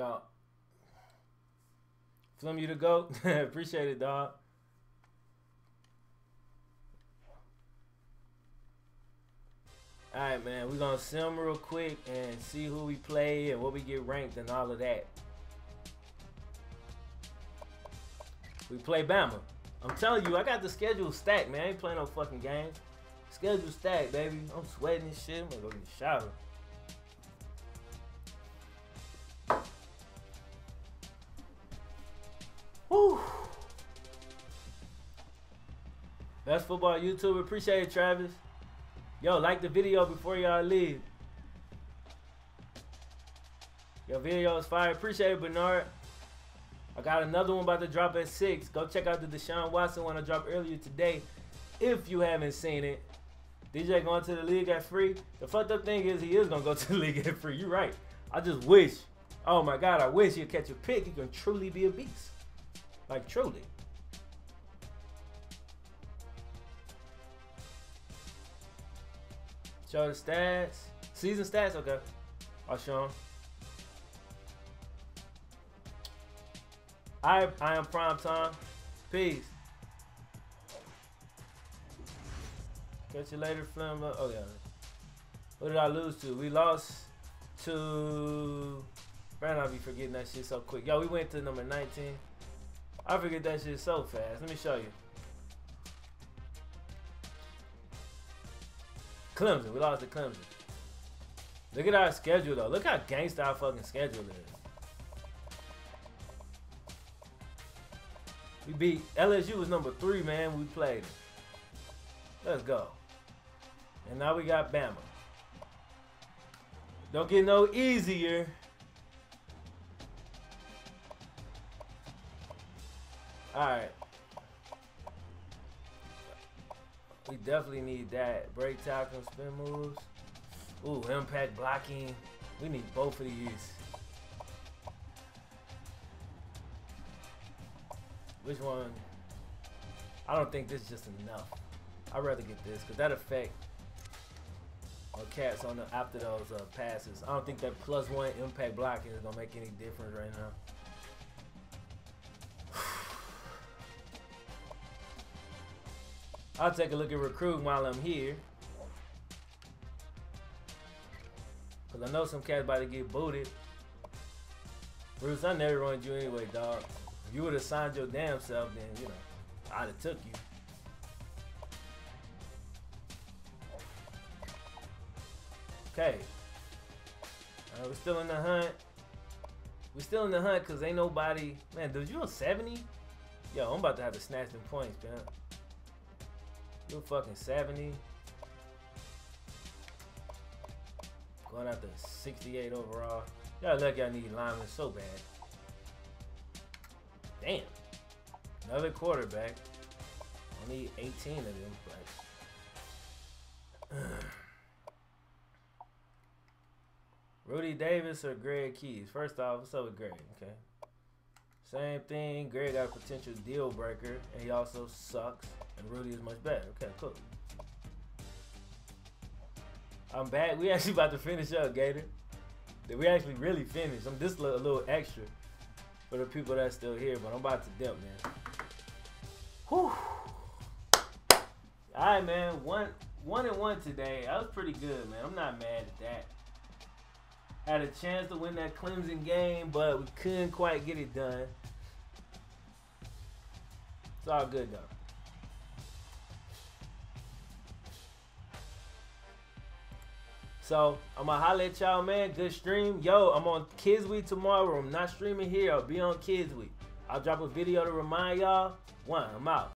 Y'all. You to go. Appreciate it, dog. Alright, man. We're going to sim real quick and see who we play and what we get ranked and all of that. We play Bama. I'm telling you, I got the schedule stacked, man. I ain't playing no fucking games. Schedule stacked, baby. I'm sweating and shit. I'm gonna go get shower. Football YouTube. Appreciate it, Travis. Yo, like the video before y'all leave. Your video is fire. Appreciate it, Bernard. I got another one about to drop at 6. Go check out the Deshaun Watson one I dropped earlier today. If you haven't seen it. DJ going to the league at free. The fucked up thing is he is going to go to the league at free. You're right. I just wish. Oh my God, I wish he'd catch a pick. He can truly be a beast. Like, truly. Show the stats. Season stats? Okay. I'll show them. I I am prime time. Peace. Catch you later, Flem. Oh yeah. What did I lose to? We lost to. Man, I'll be forgetting that shit so quick. Yo, we went to number 19. I forget that shit so fast. Let me show you. Clemson. We lost to Clemson. Look at our schedule though. Look how gangsta our fucking schedule is. We beat LSU was number three, man. We played. Let's go. And now we got Bama. Don't get no easier. Alright. We definitely need that. Break tackle, spin moves. Ooh, impact blocking. We need both of these. Which one? I don't think this is just enough. I'd rather get this because that effect on cats on the after those uh, passes. I don't think that plus one impact blocking is gonna make any difference right now. I'll take a look at recruiting while I'm here. Cause I know some cats about to get booted. Bruce, I never wanted you anyway, dog. If you would have signed your damn self, then you know, I'd have took you. Okay. Uh, we're still in the hunt. We're still in the hunt because ain't nobody. Man, dude, you a 70? Yo, I'm about to have to snatch them points, man. You a fucking 70. Going after 68 overall. Y'all lucky I need linemen so bad. Damn. Another quarterback. Only 18 of them, but. Rudy Davis or Greg Keys? First off, what's up with Greg? Okay. Same thing. Greg got a potential deal breaker, and he also sucks. And Rudy is much better. Okay, cool. I'm back. We actually about to finish up, Gator. Did We actually really finished. I'm just a little extra for the people that's still here, but I'm about to dip, man. Whew. All right, man. One, one and one today. That was pretty good, man. I'm not mad at that. Had a chance to win that Clemson game, but we couldn't quite get it done. It's all good though. So I'm gonna holla at y'all, man. Good stream. Yo, I'm on Kiswe tomorrow. I'm not streaming here. I'll be on Kiswe. I'll drop a video to remind y'all. One, I'm out.